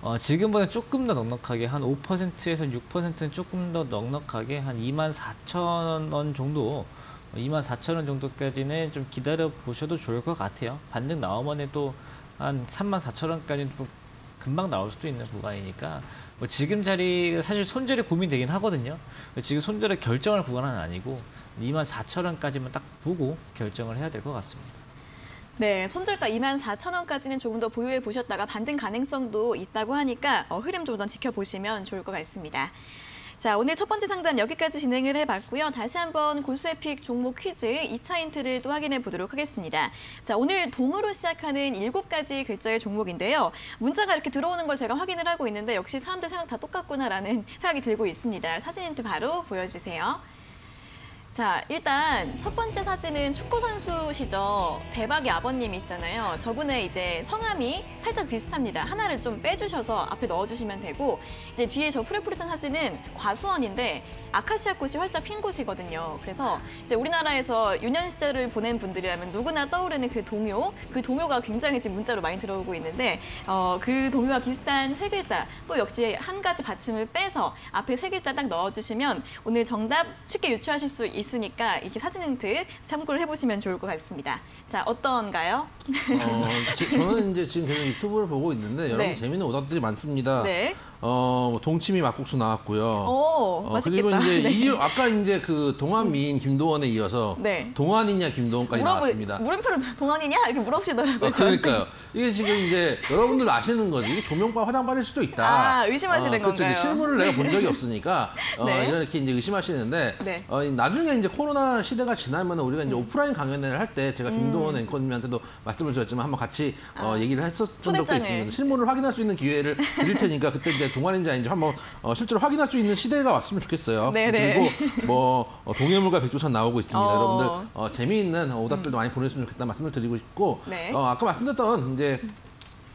S3: 어, 지금보다 조금 더 넉넉하게 한 5%에서 6%는 조금 더 넉넉하게 한 2만 4천 원 정도 2만 4천 원 정도까지는 좀 기다려 보셔도 좋을 것 같아요. 반등 나오면 또한 3만 4천 원까지는 또 금방 나올 수도 있는 구간이니까 뭐 지금 자리 사실 손절이 고민되긴 하거든요. 지금 손절의 결정할 구간은 아니고 2만 4천 원까지만 딱 보고 결정을 해야 될 것 같습니다.
S1: 네, 손절가 2만 4천 원까지는 조금 더 보유해 보셨다가 반등 가능성도 있다고 하니까 어, 흐름 좀 더 지켜보시면 좋을 것 같습니다. 자, 오늘 첫 번째 상담 여기까지 진행을 해봤고요. 다시 한번 고수의픽 종목 퀴즈 2차 힌트를 또 확인해 보도록 하겠습니다. 자, 오늘 동으로 시작하는 7가지 글자의 종목인데요. 문자가 이렇게 들어오는 걸 제가 확인을 하고 있는데 역시 사람들 생각 다 똑같구나라는 생각이 들고 있습니다. 사진 힌트 바로 보여주세요. 자, 일단 첫 번째 사진은 축구 선수시죠. 대박의 아버님이시잖아요. 저분의 이제 성함이 살짝 비슷합니다. 하나를 좀 빼주셔서 앞에 넣어주시면 되고 이제 뒤에 저 푸릇푸릇한 사진은 과수원인데 아카시아 꽃이 활짝 핀 곳이거든요. 그래서 이제 우리나라에서 유년 시절을 보낸 분들이라면 누구나 떠오르는 그 동요, 그 동요가 굉장히 지금 문자로 많이 들어오고 있는데 어, 그 동요와 비슷한 세 글자 또 역시 한 가지 받침을 빼서 앞에 세 글자 딱 넣어주시면 오늘 정답 쉽게 유추하실 수 있 으니까 이렇게 사진 힌트 참고를 해보시면 좋을 것 같습니다. 자, 어떤가요?
S2: 어, 지- 저는 이제 지금 계속 유튜브를 보고 있는데 여러분
S1: 네.
S2: 재밌는 오답들이 많습니다.
S1: 네.
S2: 어, 뭐 동치미 막국수 나왔고요.
S1: 오,
S2: 어,
S1: 맛있겠다.
S2: 그리고 이제
S1: 네.
S2: 이, 아까 이제 그 동안 미인 김도원에 이어서
S1: 네.
S2: 동안이냐 김도원까지 나왔습니다.
S1: 물음표로 동안이냐 이렇게 물어보시더라고요.
S2: 어, 그러니까요. 이게 지금 이제 여러분들 아시는 거지. 이게 조명과 화장반일 수도 있다.
S1: 아, 의심하시는
S2: 그렇죠. 이제
S1: 건가요?
S2: 실물을 내가 본 적이 없으니까 어,
S1: 네.
S2: 이렇게 이제 의심하시는데
S1: 네.
S2: 어, 나중에 이제 코로나 시대가 지나면 우리가
S1: 음.
S2: 이제 오프라인 강연회를 할 때 제가 김도원 앵커님한테도 말씀을 드렸지만 한번 같이 어, 얘기를 했었던 적도
S1: 아.
S2: 있습니다. 실물을 확인할 수 있는 기회를 드릴 테니까 그때 이제 동안인지 아닌지 한번 어, 실제로 확인할 수 있는 시대가 왔으면 좋겠어요.
S1: 네, 네.
S2: 그리고 뭐 어, 동해물과 백두산 나오고 있습니다.
S1: 어.
S2: 여러분들 어, 재미있는 오답들도 많이 보내주시면 좋겠다 말씀을 드리고 싶고
S1: 네.
S2: 어, 아까 말씀드렸던 이제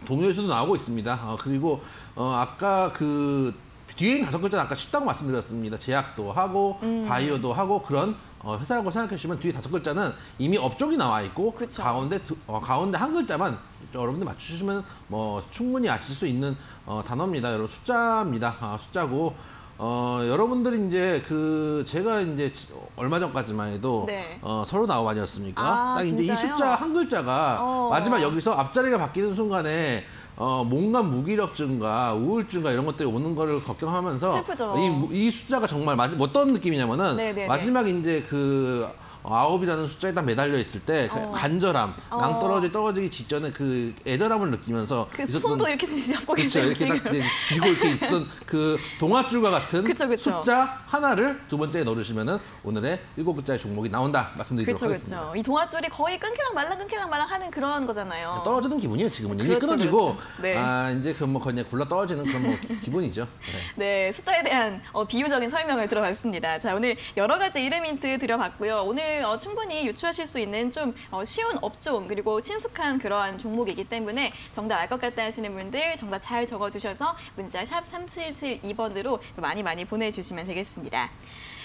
S2: 동요에서도 나오고 있습니다. 어, 그리고 어, 아까 그 뒤에 있는 다섯 글자는 아까 쉽다고 말씀드렸습니다. 제약도 하고
S1: 음.
S2: 바이오도 하고 그런 어, 회사라고 생각해 주시면 뒤에 다섯 글자는 이미 업종이 나와 있고
S1: 그쵸.
S2: 가운데 두- 어, 가운데 한 글자만 여러분들 맞추시면 뭐 충분히 아실 수 있는 어, 단어입니다. 여러분 숫자입니다. 아, 숫자고 어, 여러분들이 이제 그 제가 이제 지- 얼마 전까지만 해도
S1: 네.
S2: 어, 서로 나오 아니었습니까?
S1: 아,
S2: 딱 이제 이
S1: 진짜요?
S2: 숫자 한 글자가
S1: 어.
S2: 마지막 여기서 앞자리가 바뀌는 순간에 어, 뭔가 무기력증과 우울증과 이런 것들이 오는 거를 걱정하면서
S1: 슬프죠.
S2: 이, 무- 이 숫자가 정말 마지, 어떤 느낌이냐면은
S1: 네네네.
S2: 마지막 이제 그 어, 아홉이라는 숫자에 딱 매달려 있을 때그
S1: 어.
S2: 간절함,
S1: 어.
S2: 낭떠러지 떨어지기 직전에 그 애절함을 느끼면서
S1: 그
S2: 있었던-
S1: 손도 이렇게 잡고. 계세요.
S2: 이렇게 딱 쥐고 이렇게 있던 그 동아줄과 같은
S1: 그쵸, 그쵸.
S2: 숫자 하나를 두 번째에 넣어주시면은 오늘의 일곱 글자의 종목이 나온다 말씀드리도록
S1: 그렇죠,
S2: 하겠습니다.
S1: 그렇죠. 이 동아줄이 거의 끊기랑 말랑 끊기랑 말랑 하는 그런 거잖아요.
S2: 떨어지는 기분이에요 지금은 이게
S1: 그렇죠,
S2: 끊어지고
S1: 그렇죠. 네.
S2: 아 이제 그뭐 그냥 굴러 떨어지는 그런 뭐 기분이죠. 네.
S1: 네, 숫자에 대한 어, 비유적인 설명을 들어봤습니다. 자, 오늘 여러 가지 이름 힌트 드려봤고요. 오늘 어, 충분히 유추하실 수 있는 좀 어, 쉬운 업종 그리고 친숙한 그러한 종목이기 때문에 정답 알 것 같다 하시는 분들 정답 잘 적어주셔서 문자 샵 3772번으로 많이 많이 보내주시면 되겠습니다.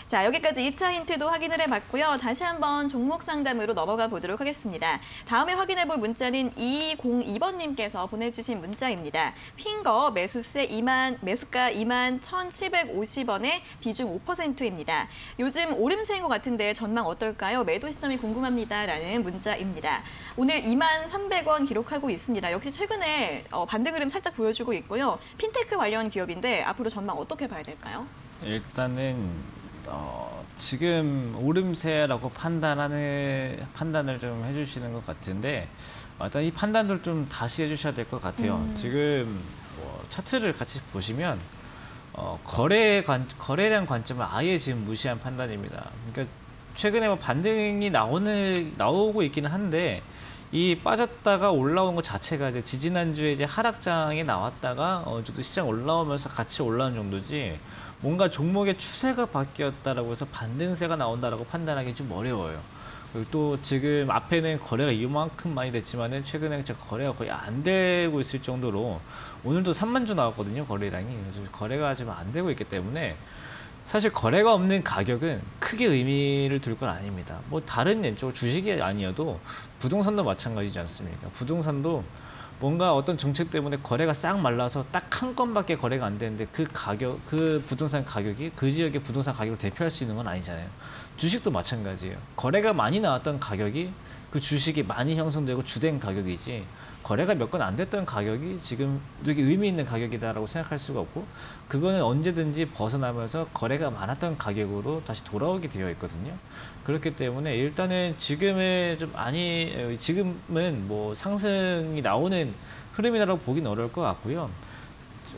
S1: 자, 여기까지 2차 힌트도 확인을 해봤고요. 다시 한번 종목 상담으로 넘어가 보도록 하겠습니다. 다음에 확인해 볼 문자는 2202번님께서 보내주신 문자입니다. 핑거 매수세 2만, 매수가 2만 1,750원에 비중 5%입니다. 요즘 오름세인 것 같은데 전망 어떨까요? 매도 시점이 궁금합니다. 라는 문자입니다. 오늘 2만 300원 기록하고 있습니다. 역시 최근에 어, 반등 흐름 살짝 보여주고 있고요. 핀테크 관련 기업인데 앞으로 전망 어떻게 봐야 될까요?
S3: 일단은 어, 지금 오름세라고 판단하는 판단을 좀 해주시는 것 같은데 어, 일단 이 판단들 좀 다시 해주셔야 될 것 같아요.
S1: 음.
S3: 지금 뭐 차트를 같이 보시면 어, 거래 관 거래량 관점을 아예 지금 무시한 판단입니다. 그러니까 최근에 뭐 반등이 나오는 나오고 있기는 한데 이 빠졌다가 올라온 것 자체가 이제 지지난주에 이제 하락장에 나왔다가 어느 정도 시장 올라오면서 같이 올라온 정도지 뭔가 종목의 추세가 바뀌었다라고 해서 반등세가 나온다라고 판단하기 좀 어려워요. 그리고 또 지금 앞에는 거래가 이만큼 많이 됐지만은 최근에 거래가 거의 안 되고 있을 정도로 오늘도 3만 주 나왔거든요 거래량이 거래가 지금 안 되고 있기 때문에 사실 거래가 없는 가격은 크게 의미를 둘 건 아닙니다. 뭐 다른 왼쪽 주식이 아니어도 부동산도 마찬가지지 않습니까? 부동산도 뭔가 어떤 정책 때문에 거래가 싹 말라서 딱 한 건밖에 거래가 안 되는데 그 가격, 그 부동산 가격이 그 지역의 부동산 가격을 대표할 수 있는 건 아니잖아요. 주식도 마찬가지예요. 거래가 많이 나왔던 가격이 그 주식이 많이 형성되고 주된 가격이지 거래가 몇 건 안 됐던 가격이 지금 되게 의미 있는 가격이다라고 생각할 수가 없고 그거는 언제든지 벗어나면서 거래가 많았던 가격으로 다시 돌아오게 되어 있거든요. 그렇기 때문에 일단은 지금은 좀 아니 에, 지금은 뭐 상승이 나오는 흐름이라고 보기는 어려울 것 같고요.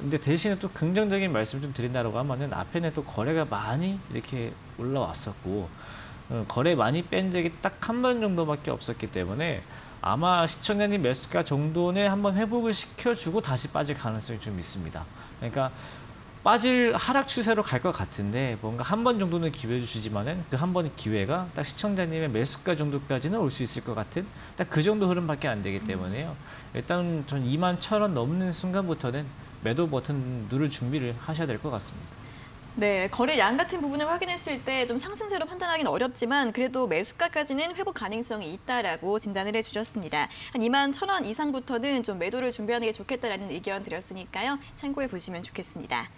S3: 근데 대신에 또 긍정적인 말씀 좀 드린다라고 하면은 앞에는 또 거래가 많이 이렇게 올라왔었고 어, 거래 많이 뺀 적이 딱 한 번 정도밖에 없었기 때문에 아마 시청자님 매수가 정도는 한번 회복을 시켜주고 다시 빠질 가능성이 좀 있습니다. 그러니까 빠질 하락 추세로 갈 것 같은데 뭔가 한 번 정도는 기회 주시지만은 그 한 번의 기회가 딱 시청자님의 매수가 정도까지는 올 수 있을 것 같은 딱 그 정도 흐름밖에 안 되기 때문에요. 일단 전 2만 천원 넘는 순간부터는 매도 버튼 누를 준비를 하셔야 될 것 같습니다.
S1: 네, 거래량 같은 부분을 확인했을 때 좀 상승세로 판단하기는 어렵지만 그래도 매수가까지는 회복 가능성이 있다라고 진단을 해주셨습니다. 한 2만 1천 원 이상부터는 좀 매도를 준비하는 게 좋겠다라는 의견 드렸으니까요. 참고해 보시면 좋겠습니다.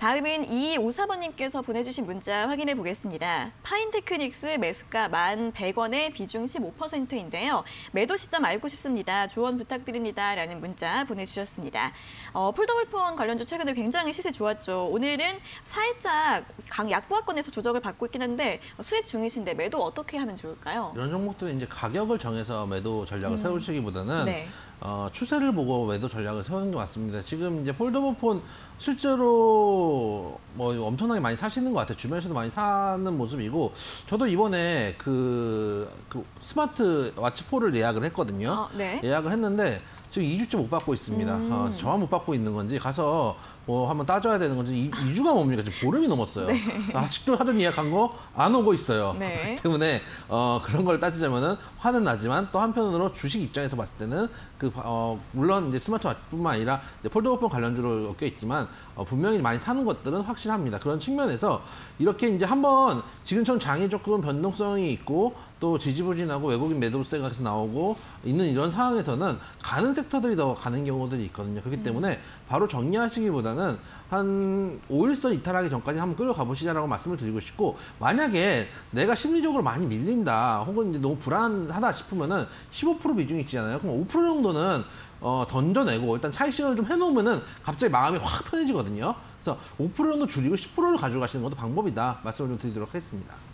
S1: 다음은 2254번님께서 보내주신 문자 확인해 보겠습니다. 파인테크닉스 매수가 1,100원에 비중 15%인데요. 매도 시점 알고 싶습니다. 조언 부탁드립니다. 라는 문자 보내주셨습니다. 어, foldable폰 관련주 최근에 굉장히 시세 좋았죠. 오늘은 살짝 강 약보합권에서 조정을 받고 있긴 한데 수익 중이신데 매도 어떻게 하면 좋을까요?
S2: 이런 종목들은 이제 가격을 정해서 매도 전략을 세우시기보다는
S1: 네.
S2: 어, 추세를 보고 매도 전략을 세우는 게 맞습니다. 지금 이제 foldable폰 실제로 뭐 엄청나게 많이 사시는 것 같아요. 주변에서도 많이 사는 모습이고 저도 이번에 그, 그 smart watch 4를 예약을 했거든요.
S1: 어, 네.
S2: 예약을 했는데 지금 2주째 못 받고 있습니다.
S1: 음.
S2: 어, 저만 못 받고 있는 건지 가서 뭐 한번 따져야 되는 건지 이, 2주가 뭡니까? 지금 보름이 넘었어요. 아직도 사전 예약한 거 안 오고 있어요.
S1: 네.
S2: 그렇기 때문에 어, 그런 걸 따지자면은 화는 나지만 또 한편으로 주식 입장에서 봤을 때는 그 어, 물론 이제 스마트워치뿐만 아니라 폴더폰 관련주로 엮여 있지만 어, 분명히 많이 사는 것들은 확실합니다. 그런 측면에서 이렇게 이제 한번 지금처럼 장이 조금 변동성이 있고 또 지지부진하고 외국인 매도세가 계속 나오고 있는 이런 상황에서는 가는 섹터들이 더 가는 경우들이 있거든요. 그렇기 때문에 바로 정리하시기보다는 한 5일선 이탈하기 전까지 한번 끌어가 보시자라고 말씀을 드리고 싶고 만약에 내가 심리적으로 많이 밀린다 혹은 이제 너무 불안하다 싶으면은 15% 비중이 있잖아요. 그럼 5% 정도는 어, 던져내고 일단 차익 실현을 좀 해놓으면은 갑자기 마음이 확 편해지거든요. 그래서 5% 정도 줄이고 10%를 가져가시는 것도 방법이다 말씀을 좀 드리도록 하겠습니다.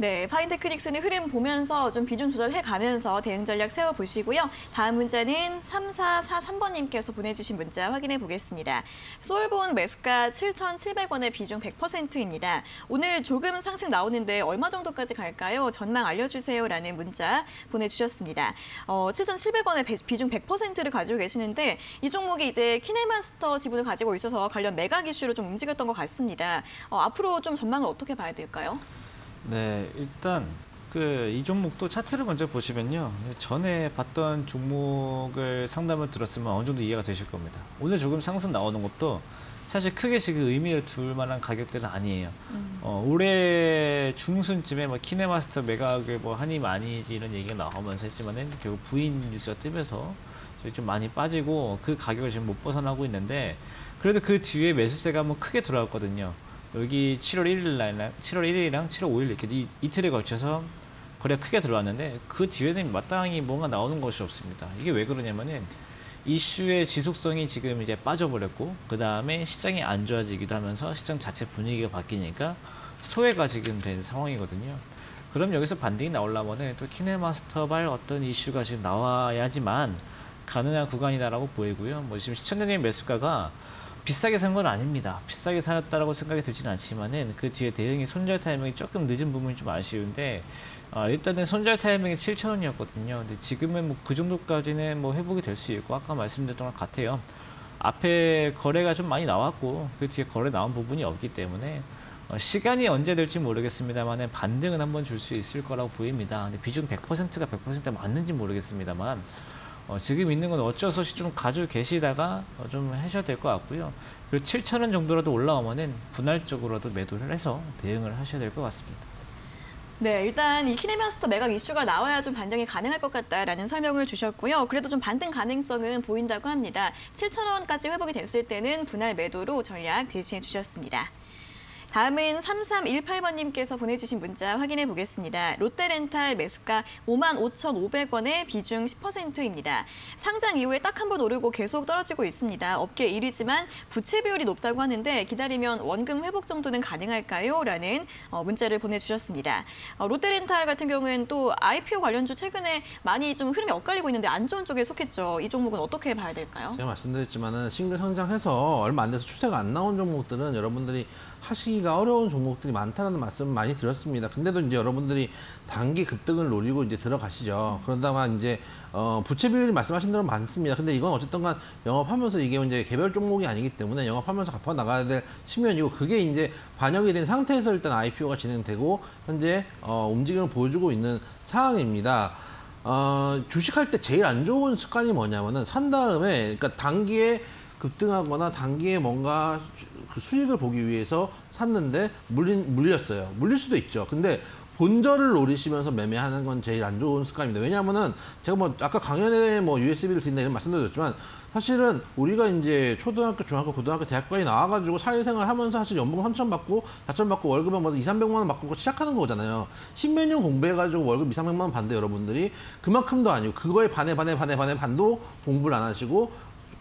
S1: 네, 파인테크닉스는 흐름 보면서 좀 비중 조절해 가면서 대응 전략 세워 보시고요. 다음 문자는 3443번 님께서 보내 주신 문자 확인해 보겠습니다. 소울본 매수가 7,700원의 비중 100%입니다. 오늘 조금 상승 나오는데 얼마 정도까지 갈까요? 전망 알려 주세요. 라는 문자 보내 주셨습니다. 어, 7,700원의 비중 100%를 가지고 계시는데 이 종목이 이제 키네마스터 지분을 가지고 있어서 관련 매각 이슈로 좀 움직였던 것 같습니다. 어, 앞으로 좀 전망을 어떻게 봐야 될까요?
S3: 네, 일단 그 이 종목도 차트를 먼저 보시면요. 전에 봤던 종목을 상담을 들었으면 어느 정도 이해가 되실 겁니다. 오늘 조금 상승 나오는 것도 사실 크게 지금 의미를 둘 만한 가격대는 아니에요. 어, 올해 중순쯤에 뭐 키네마스터 매각을 뭐 하니 많이지 이런 얘기가 나오면서 했지만은 결국 부인 뉴스가 뜨면서 좀 많이 빠지고 그 가격을 지금 못 벗어나고 있는데 그래도 그 뒤에 매수세가 한번 크게 들어왔거든요. 여기 7월 1일 날이랑 7월 1일이랑 7월 5일 이렇게 이, 이틀에 걸쳐서 거래가 크게 들어왔는데 그 뒤에는 마땅히 뭔가 나오는 것이 없습니다. 이게 왜 그러냐면은 이슈의 지속성이 지금 이제 빠져버렸고 그 다음에 시장이 안 좋아지기도 하면서 시장 자체 분위기가 바뀌니까 소외가 지금 된 상황이거든요. 그럼 여기서 반등이 나오려면은 또 키네마스터발 어떤 이슈가 지금 나와야지만 가능한 구간이다라고 보이고요. 뭐 지금 시청자님 매수가가 비싸게 산 건 아닙니다. 비싸게 사였다라고 생각이 들지는 않지만은 그 뒤에 대응이 손절 타이밍이 조금 늦은 부분이 좀 아쉬운데 아, 일단은 손절 타이밍이 7,000원이었거든요. 근데 지금은 뭐 그 정도까지는 뭐 회복이 될 수 있고 아까 말씀드렸던 것 같아요. 앞에 거래가 좀 많이 나왔고 그 뒤에 거래 나온 부분이 없기 때문에 어, 시간이 언제 될지 모르겠습니다만 반등은 한번 줄 수 있을 거라고 보입니다. 근데 비중 100%가 100% 맞는지 모르겠습니다만 어, 지금 있는 건 어쩔 수 없이 좀 가지고 계시다가 어, 좀 하셔야 될 것 같고요. 그리고 7,000원 정도라도 올라오면은 분할적으로도 매도를 해서 대응을 하셔야 될 것 같습니다.
S1: 네, 일단 이 키네마스터 매각 이슈가 나와야 좀 반등이 가능할 것 같다라는 설명을 주셨고요. 그래도 좀 반등 가능성은 보인다고 합니다. 7,000원까지 회복이 됐을 때는 분할 매도로 전략 제시해 주셨습니다. 다음은 3318번님께서 보내주신 문자 확인해 보겠습니다. 롯데렌탈 매수가 55,500원에 비중 10%입니다. 상장 이후에 딱 한 번 오르고 계속 떨어지고 있습니다. 업계 1위지만 부채 비율이 높다고 하는데 기다리면 원금 회복 정도는 가능할까요? 라는 어, 문자를 보내주셨습니다. 어, 롯데렌탈 같은 경우는 또 IPO 관련주 최근에 많이 좀 흐름이 엇갈리고 있는데 안 좋은 쪽에 속했죠. 이 종목은 어떻게 봐야 될까요?
S2: 제가 말씀드렸지만은 싱글 성장해서 얼마 안 돼서 추세가 안 나온 종목들은 여러분들이 하시기가 어려운 종목들이 많다는 말씀 많이 드렸습니다. 근데도 이제 여러분들이 단기 급등을 노리고 이제 들어가시죠. 그런다만 이제 어, 부채 비율이 말씀하신 대로 많습니다. 근데 이건 어쨌든 간 영업하면서 이게 이제 개별 종목이 아니기 때문에 영업하면서 갚아 나가야 될 측면이고 그게 이제 반영이 된 상태에서 일단 IPO가 진행되고 현재 어, 움직임을 보여주고 있는 상황입니다. 어, 주식할 때 제일 안 좋은 습관이 뭐냐면은 산 다음에 그러니까 단기에 급등하거나 단기에 뭔가 그 수익을 보기 위해서 샀는데 물린, 물렸어요. 물릴 수도 있죠. 근데 본절을 노리시면서 매매하는 건 제일 안 좋은 습관입니다. 왜냐하면은 제가 뭐 아까 강연에 뭐 USB를 드린다 이런 말씀드렸지만 사실은 우리가 이제 초등학교, 중학교, 고등학교, 대학까지 나와가지고 사회생활 하면서 사실 연봉 3천 받고 4천 받고 월급은 뭐 2, 300만 원 받고 시작하는 거잖아요. 십몇 년 공부해가지고 월급 2, 300만 원 받는데 여러분들이 그만큼도 아니고 그거에 반에 반에 반에 반에 반도 공부를 안 하시고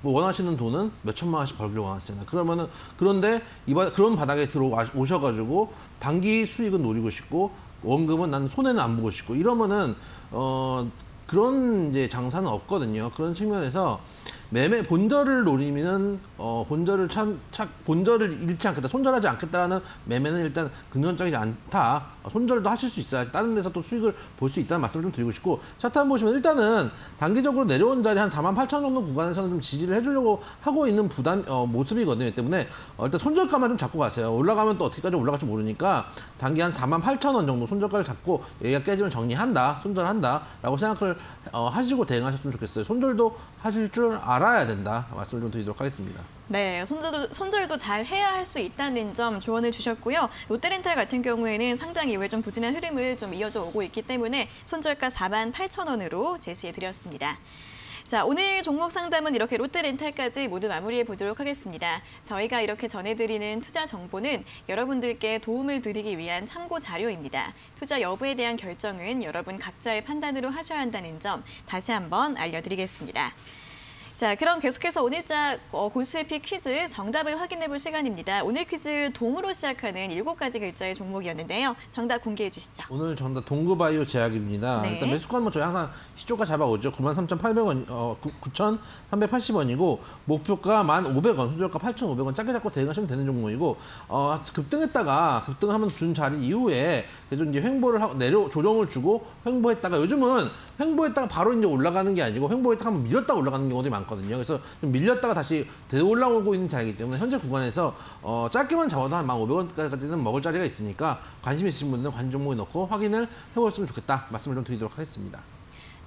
S2: 뭐 원하시는 돈은 몇 천만 원씩 벌기로 원하시잖아요. 그러면은 그런데 이바, 그런 바닥에 들어오셔가지고 단기 수익은 노리고 싶고 원금은 난 손해는 안 보고 싶고 이러면은 어 그런 이제 장사는 없거든요. 그런 측면에서 매매 본절을 노리면은 어 본절을 찬, 착 본절을 잃지 않겠다, 손절하지 않겠다라는 매매는 일단 긍정적이지 않다. 어, 손절도 하실 수 있어야 다른 데서 또 수익을 볼 수 있다는 말씀을 좀 드리고 싶고 차트 한번 보시면 일단은 단기적으로 내려온 자리 한 4만 8천 정도 구간에서는 좀 지지를 해주려고 하고 있는 부단 어, 모습이거든요. 때문에 어, 일단 손절가만 좀 잡고 가세요. 올라가면 또 어떻게까지 올라갈지 모르니까 단기 한 4만 8천 원 정도 손절가를 잡고 얘가 깨지면 정리한다, 손절한다라고 생각을 어, 하시고 대응하셨으면 좋겠어요. 손절도 하실 줄 알아야 된다 말씀을 좀 드리도록 하겠습니다.
S1: 네, 손절도, 손절도 잘 해야 할 수 있다는 점 조언을 주셨고요. 롯데렌탈 같은 경우에는 상장 이후에 좀 부진한 흐름을 좀 이어져 오고 있기 때문에 손절가 4만 8천 원으로 제시해 드렸습니다. 자, 오늘 종목 상담은 이렇게 롯데렌탈까지 모두 마무리해 보도록 하겠습니다. 저희가 이렇게 전해드리는 투자 정보는 여러분들께 도움을 드리기 위한 참고 자료입니다. 투자 여부에 대한 결정은 여러분 각자의 판단으로 하셔야 한다는 점 다시 한번 알려드리겠습니다. 자, 그럼 계속해서 오늘자 어, 골수의피 퀴즈 정답을 확인해 볼 시간입니다. 오늘 퀴즈 동으로 시작하는 일곱 가지 글자의 종목이었는데요. 정답 공개해 주시죠.
S2: 오늘 정답 동구바이오 제약입니다.
S1: 네.
S2: 일단 매수권 뭐 저희 항상 시초가 잡아오죠. 93,800원, 어, 9,380원이고 목표가 1,500원, 손절가 8,500원 짧게 잡고 대응하시면 되는 종목이고 어, 급등했다가 급등하면 준 자리 이후에 그래도 이제 횡보를 하고 내려 조정을 주고 횡보했다가 요즘은 횡보했다가 바로 이제 올라가는 게 아니고 횡보했다가 한번 밀렸다가 올라가는 경우들이 많거든요. 그래서 좀 밀렸다가 다시 되올라오고 있는 자리이기 때문에 현재 구간에서 어, 짧게만 잡아도 한 1,500원까지는 먹을 자리가 있으니까 관심 있으신 분들은 관심 종목에 넣고 확인을 해보셨으면 좋겠다 말씀을 좀 드리도록 하겠습니다.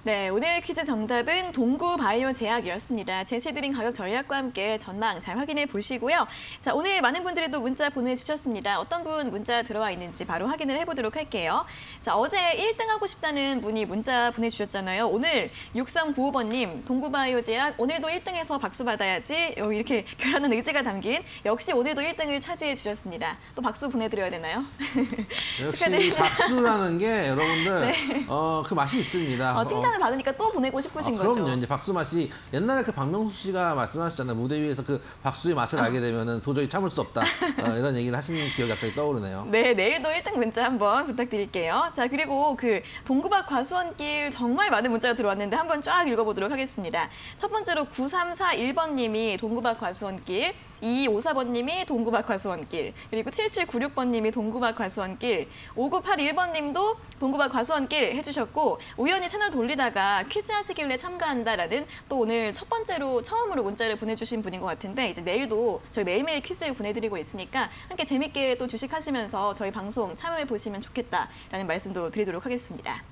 S1: 네, 오늘 퀴즈 정답은 동구 바이오 제약이었습니다. 제시드린 가격 전략과 함께 전망 잘 확인해 보시고요. 자, 오늘 많은 분들이 또 문자 보내주셨습니다. 어떤 분 문자 들어와 있는지 바로 확인을 해보도록 할게요. 자, 어제 1등 하고 싶다는 분이 문자 보내주셨잖아요. 오늘 6395번님, 동구 바이오 제약 오늘도 1등해서 박수 받아야지. 어, 이렇게 결하는 의지가 담긴 역시 오늘도 1등을 차지해 주셨습니다. 또 박수 보내드려야 되나요?
S2: 역시
S1: 축하드립니다.
S2: 박수라는 게 여러분들 어, 그 맛이 있습니다.
S1: 어, 칭찬 을 받으니까 또 보내고 싶으신
S2: 아, 그럼요.
S1: 거죠.
S2: 이제 박수 맛이 옛날에 그 박명수 씨가 말씀하셨잖아요. 무대 위에서 그 박수의 맛을 알게 되면은 도저히 참을 수 없다. 어, 이런 얘기를 하시는 기억이 갑자기 떠오르네요.
S1: 네, 내일도 1등 문자 한번 부탁드릴게요. 자, 그리고 그 동구박 과수원길 정말 많은 문자가 들어왔는데 한번 쫙 읽어보도록 하겠습니다. 첫 번째로 9341번님이 동구박 과수원길, 2254번님이 동구박 과수원길, 그리고 7796번님이 동구박 과수원길, 5981번님도 동구박 과수원길 해주셨고 우연히 채널 돌리다가 퀴즈 하시길래 참가한다라는 또 오늘 첫 번째로 처음으로 문자를 보내주신 분인 것 같은데 이제 내일도 저희 매일매일 퀴즈 보내드리고 있으니까 함께 재밌게 또 주식하시면서 저희 방송 참여해 보시면 좋겠다라는 말씀도 드리도록 하겠습니다.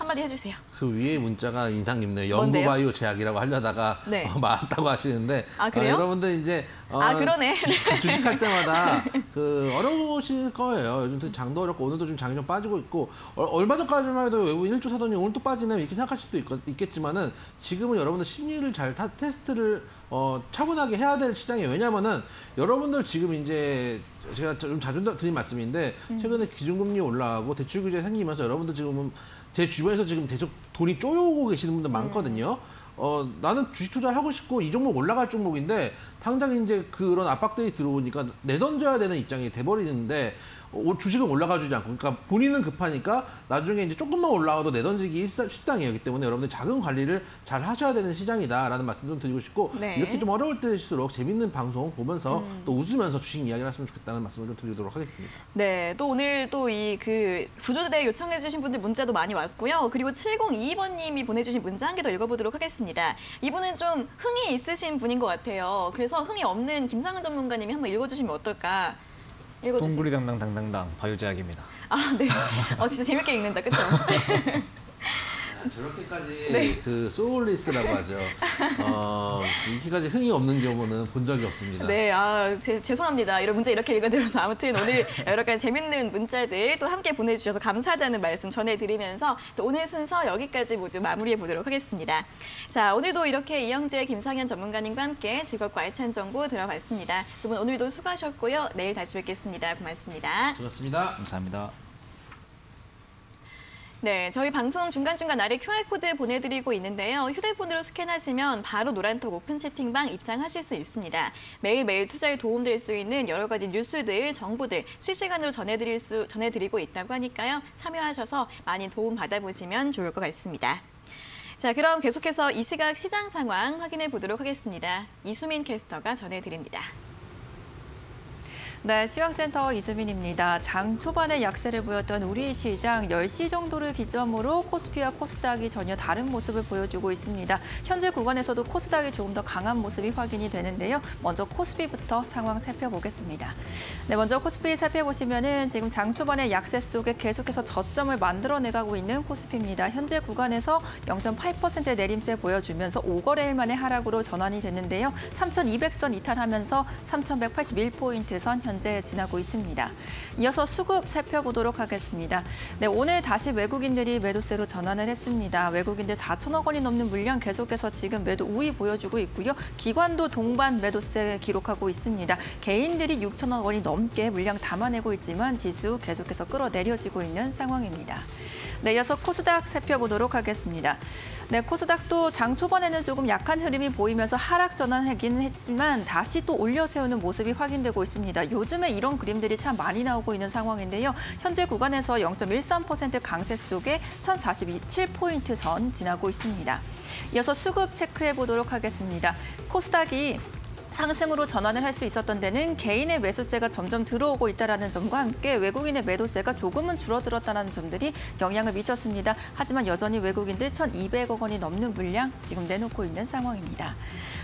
S1: 한마디 해주세요.
S2: 그 위에 문자가 인상 깊네요. 연구바이오 제약이라고 하려다가
S1: 네.
S2: 어, 맞다고 하시는데
S1: 아, 그래요?
S2: 어, 여러분들 이제 어,
S1: 아, 그러네.
S2: 주식, 주식할 때마다 그 어려우실 거예요. 요즘 또 장도 어렵고 오늘도 좀 장이 좀 빠지고 있고 어, 얼마 전까지만 해도 외국 1조 사더니 오늘 또 빠지네 이렇게 생각하실 수도 있, 겠지만은 지금은 여러분들 심리를 잘 타, 테스트를 어, 차분하게 해야 될 시장이에요. 왜냐면은 여러분들 지금 이제 제가 좀 자주 드린 말씀인데 최근에 기준금리 올라가고 대출 규제 생기면서 여러분들 지금은 제 주변에서 지금 계속 돈이 쪼여오고 계시는 분들 많거든요. 어, 나는 주식 투자를 하고 싶고 이 종목 올라갈 종목인데 당장 이제 그런 압박들이 들어오니까 내던져야 되는 입장이 돼버리는데 오- 주식은 올라가주지 않고 그러니까 본인은 급하니까 나중에 이제 조금만 올라가도 내던지기 십상이기 때문에 여러분들 자금 관리를 잘 하셔야 되는 시장이다라는 말씀 좀 드리고 싶고
S1: 네.
S2: 이렇게 좀 어려울 때일수록 재밌는 방송 보면서 또 웃으면서 주식 이야기를 하시면 좋겠다는 말씀을 좀 드리도록 하겠습니다.
S1: 네, 또 오늘 또 이 그 구조대 요청해주신 분들 문자도 많이 왔고요. 그리고 702번님이 보내주신 문자 한 개 더 읽어보도록 하겠습니다. 이분은 좀 흥이 있으신 분인 것 같아요. 그래서 흥이 없는 김상은 전문가님이 한번 읽어주시면 어떨까? 읽어주세요.
S3: 동구리 당당 당당당 바요제약입니다.
S1: 아, 네. 어, 진짜 재밌게 읽는다, 그렇죠?
S2: 저렇게까지
S1: 네.
S2: 그 소울리스라고 하죠. 어, 이렇게까지 흥이 없는 경우는 본 적이 없습니다.
S1: 네, 아, 제, 죄송합니다. 이런 문자 이렇게 읽어드려서 아무튼 오늘 여러 가지 재밌는 문자들 또 함께 보내주셔서 감사하다는 말씀 전해드리면서 또 오늘 순서 여기까지 모두 마무리해 보도록 하겠습니다. 자, 오늘도 이렇게 이영재, 김상현 전문가님과 함께 즐겁고 알찬 정보 들어봤습니다. 두 분 오늘도 수고하셨고요. 내일 다시 뵙겠습니다. 고맙습니다.
S2: 수고하셨습니다.
S3: 감사합니다.
S1: 네, 저희 방송 중간중간 아래 QR코드 보내드리고 있는데요. 휴대폰으로 스캔하시면 바로 노란톡 오픈 채팅방 입장하실 수 있습니다. 매일매일 투자에 도움될 수 있는 여러 가지 뉴스들, 정보들 실시간으로 전해드릴 수, 전해드리고 있다고 하니까요. 참여하셔서 많이 도움 받아보시면 좋을 것 같습니다. 자, 그럼 계속해서 이 시각 시장 상황 확인해 보도록 하겠습니다. 이수민 캐스터가 전해드립니다.
S4: 네, 시황센터 이수민입니다. 장 초반에 약세를 보였던 우리 시장 10시 정도를 기점으로 코스피와 코스닥이 전혀 다른 모습을 보여주고 있습니다. 현재 구간에서도 코스닥이 조금 더 강한 모습이 확인이 되는데요. 먼저 코스피부터 상황 살펴보겠습니다. 네, 먼저 코스피 살펴보시면은 지금 장 초반에 약세 속에 계속해서 저점을 만들어내가고 있는 코스피입니다. 현재 구간에서 0.8% 내림세 보여주면서 5거래일 만에 하락으로 전환이 됐는데요. 3,200선 이탈하면서 3,181포인트 선 현재 지나고 있습니다. 이어서 수급 살펴보도록 하겠습니다. 네, 오늘 다시 외국인들이 매도세로 전환을 했습니다. 외국인들 4천억 원이 넘는 물량 계속해서 지금 매도 우위 보여주고 있고요. 기관도 동반 매도세 기록하고 있습니다. 개인들이 6천억 원이 넘게 물량 담아내고 있지만 지수 계속해서 끌어내려지고 있는 상황입니다. 네, 이어서 코스닥 살펴보도록 하겠습니다. 네, 코스닥도 장 초반에는 조금 약한 흐름이 보이면서 하락 전환하기는 했지만 다시 또 올려 세우는 모습이 확인되고 있습니다. 요즘에 이런 그림들이 참 많이 나오고 있는 상황인데요. 현재 구간에서 0.13% 강세 속에 1047포인트 선 지나고 있습니다. 이어서 수급 체크해 보도록 하겠습니다. 코스닥이 상승으로 전환을 할 수 있었던 데는 개인의 매수세가 점점 들어오고 있다는 점과 함께 외국인의 매도세가 조금은 줄어들었다는 점들이 영향을 미쳤습니다. 하지만 여전히 외국인들 1,200억 원이 넘는 물량 지금 내놓고 있는 상황입니다.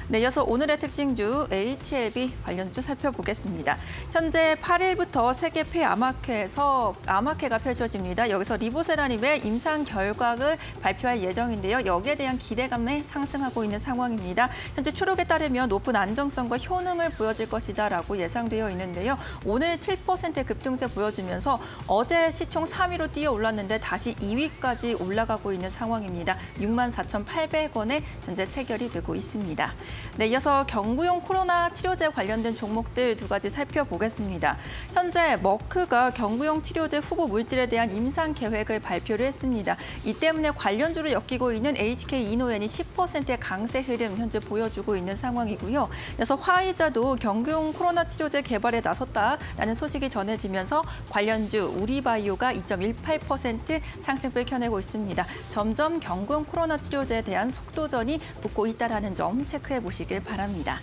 S4: 네, 이어서 오늘의 특징주 HLB 관련주 살펴보겠습니다. 현재 8일부터 세계 폐암학회에서 암학회가 펼쳐집니다. 여기서 리보세라님의 임상 결과를 발표할 예정인데요. 여기에 대한 기대감에 상승하고 있는 상황입니다. 현재 초록에 따르면 높은 안정성과 효능을 보여질 것이다라고 예상되어 있는데요. 오늘 7% 급등세 보여주면서 어제 시총 3위로 뛰어 올랐는데 다시 2위까지 올라가고 있는 상황입니다. 64,800원에 현재 체결이 되고 있습니다. 네, 이어서 경구용 코로나 치료제 관련된 종목들 두 가지 살펴보겠습니다. 현재 머크가 경구용 치료제 후보 물질에 대한 임상 계획을 발표를 했습니다. 이 때문에 관련주를 엮이고 있는 HK 이노엔이 10%의 강세 흐름 현재 보여주고 있는 상황이고요. 그래서 화이자도 경구용 코로나 치료제 개발에 나섰다라는 소식이 전해지면서 관련주 우리바이오가 2.18% 상승을 켜내고 있습니다. 점점 경구용 코로나 치료제에 대한 속도전이 붙고 있다는 점 체크해 보 시길 바랍니다.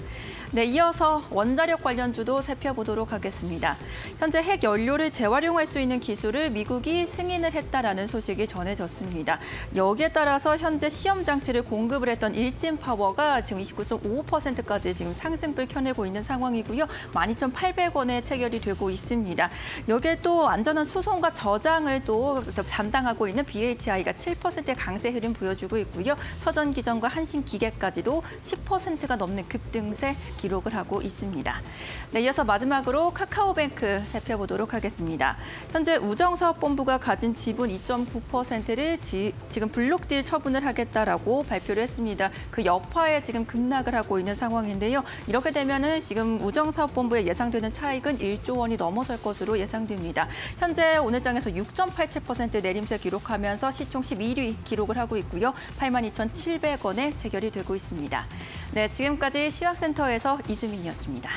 S4: 네, 이어서 원자력 관련주도 살펴보도록 하겠습니다. 현재 핵 연료를 재활용할 수 있는 기술을 미국이 승인을 했다라는 소식이 전해졌습니다. 여기에 따라서 현재 시험 장치를 공급을 했던 일진 파워가 지금 29.55%까지 지금 상승을 켜내고 있는 상황이고요. 12,800원에 체결이 되고 있습니다. 여기에 또 안전한 수송과 저장을 또 담당하고 있는 BHI가 7%의 강세 흐름 보여주고 있고요. 서전기전과 한신기계까지도 10%가 넘는 급등세 기록을 하고 있습니다. 네, 이어서 마지막으로 카카오뱅크 살펴보도록 하겠습니다. 현재 우정사업본부가 가진 지분 2.9%를 지, 지금 블록딜 처분을 하겠다라고 발표를 했습니다. 그 여파에 지금 급락을 하고 있는 상황인데요. 이렇게 되면은 지금 우정사업본부에 예상되는 차익은 1조 원이 넘어설 것으로 예상됩니다. 현재 오늘장에서 6.87% 내림세 기록하면서 시총 11위 기록을 하고 있고요. 82,700원에 체결이 되고 있습니다. 네, 지금까지 시황센터 에서 이수민이었습니다.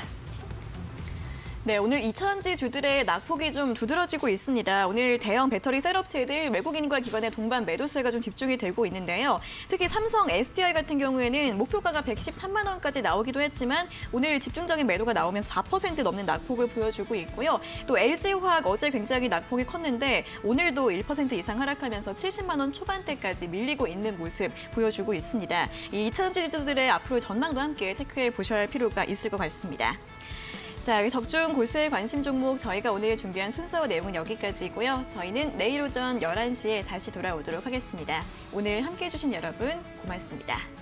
S1: 네, 오늘 2차전지 주들의 낙폭이 좀 두드러지고 있습니다. 오늘 대형 배터리 셀업체들 외국인과 기관의 동반 매도세가 좀 집중이 되고 있는데요. 특히 삼성 SDI 같은 경우에는 목표가가 113만 원까지 나오기도 했지만 오늘 집중적인 매도가 나오면서 4% 넘는 낙폭을 보여주고 있고요. 또 LG화학 어제 굉장히 낙폭이 컸는데 오늘도 1% 이상 하락하면서 70만 원 초반대까지 밀리고 있는 모습 보여주고 있습니다. 이 2차전지 주들의 앞으로 전망도 함께 체크해 보셔야 할 필요가 있을 것 같습니다. 자, 여기 적중 골수의 관심 종목 저희가 오늘 준비한 순서와 내용은 여기까지고요. 저희는 내일 오전 11시에 다시 돌아오도록 하겠습니다. 오늘 함께해 주신 여러분 고맙습니다.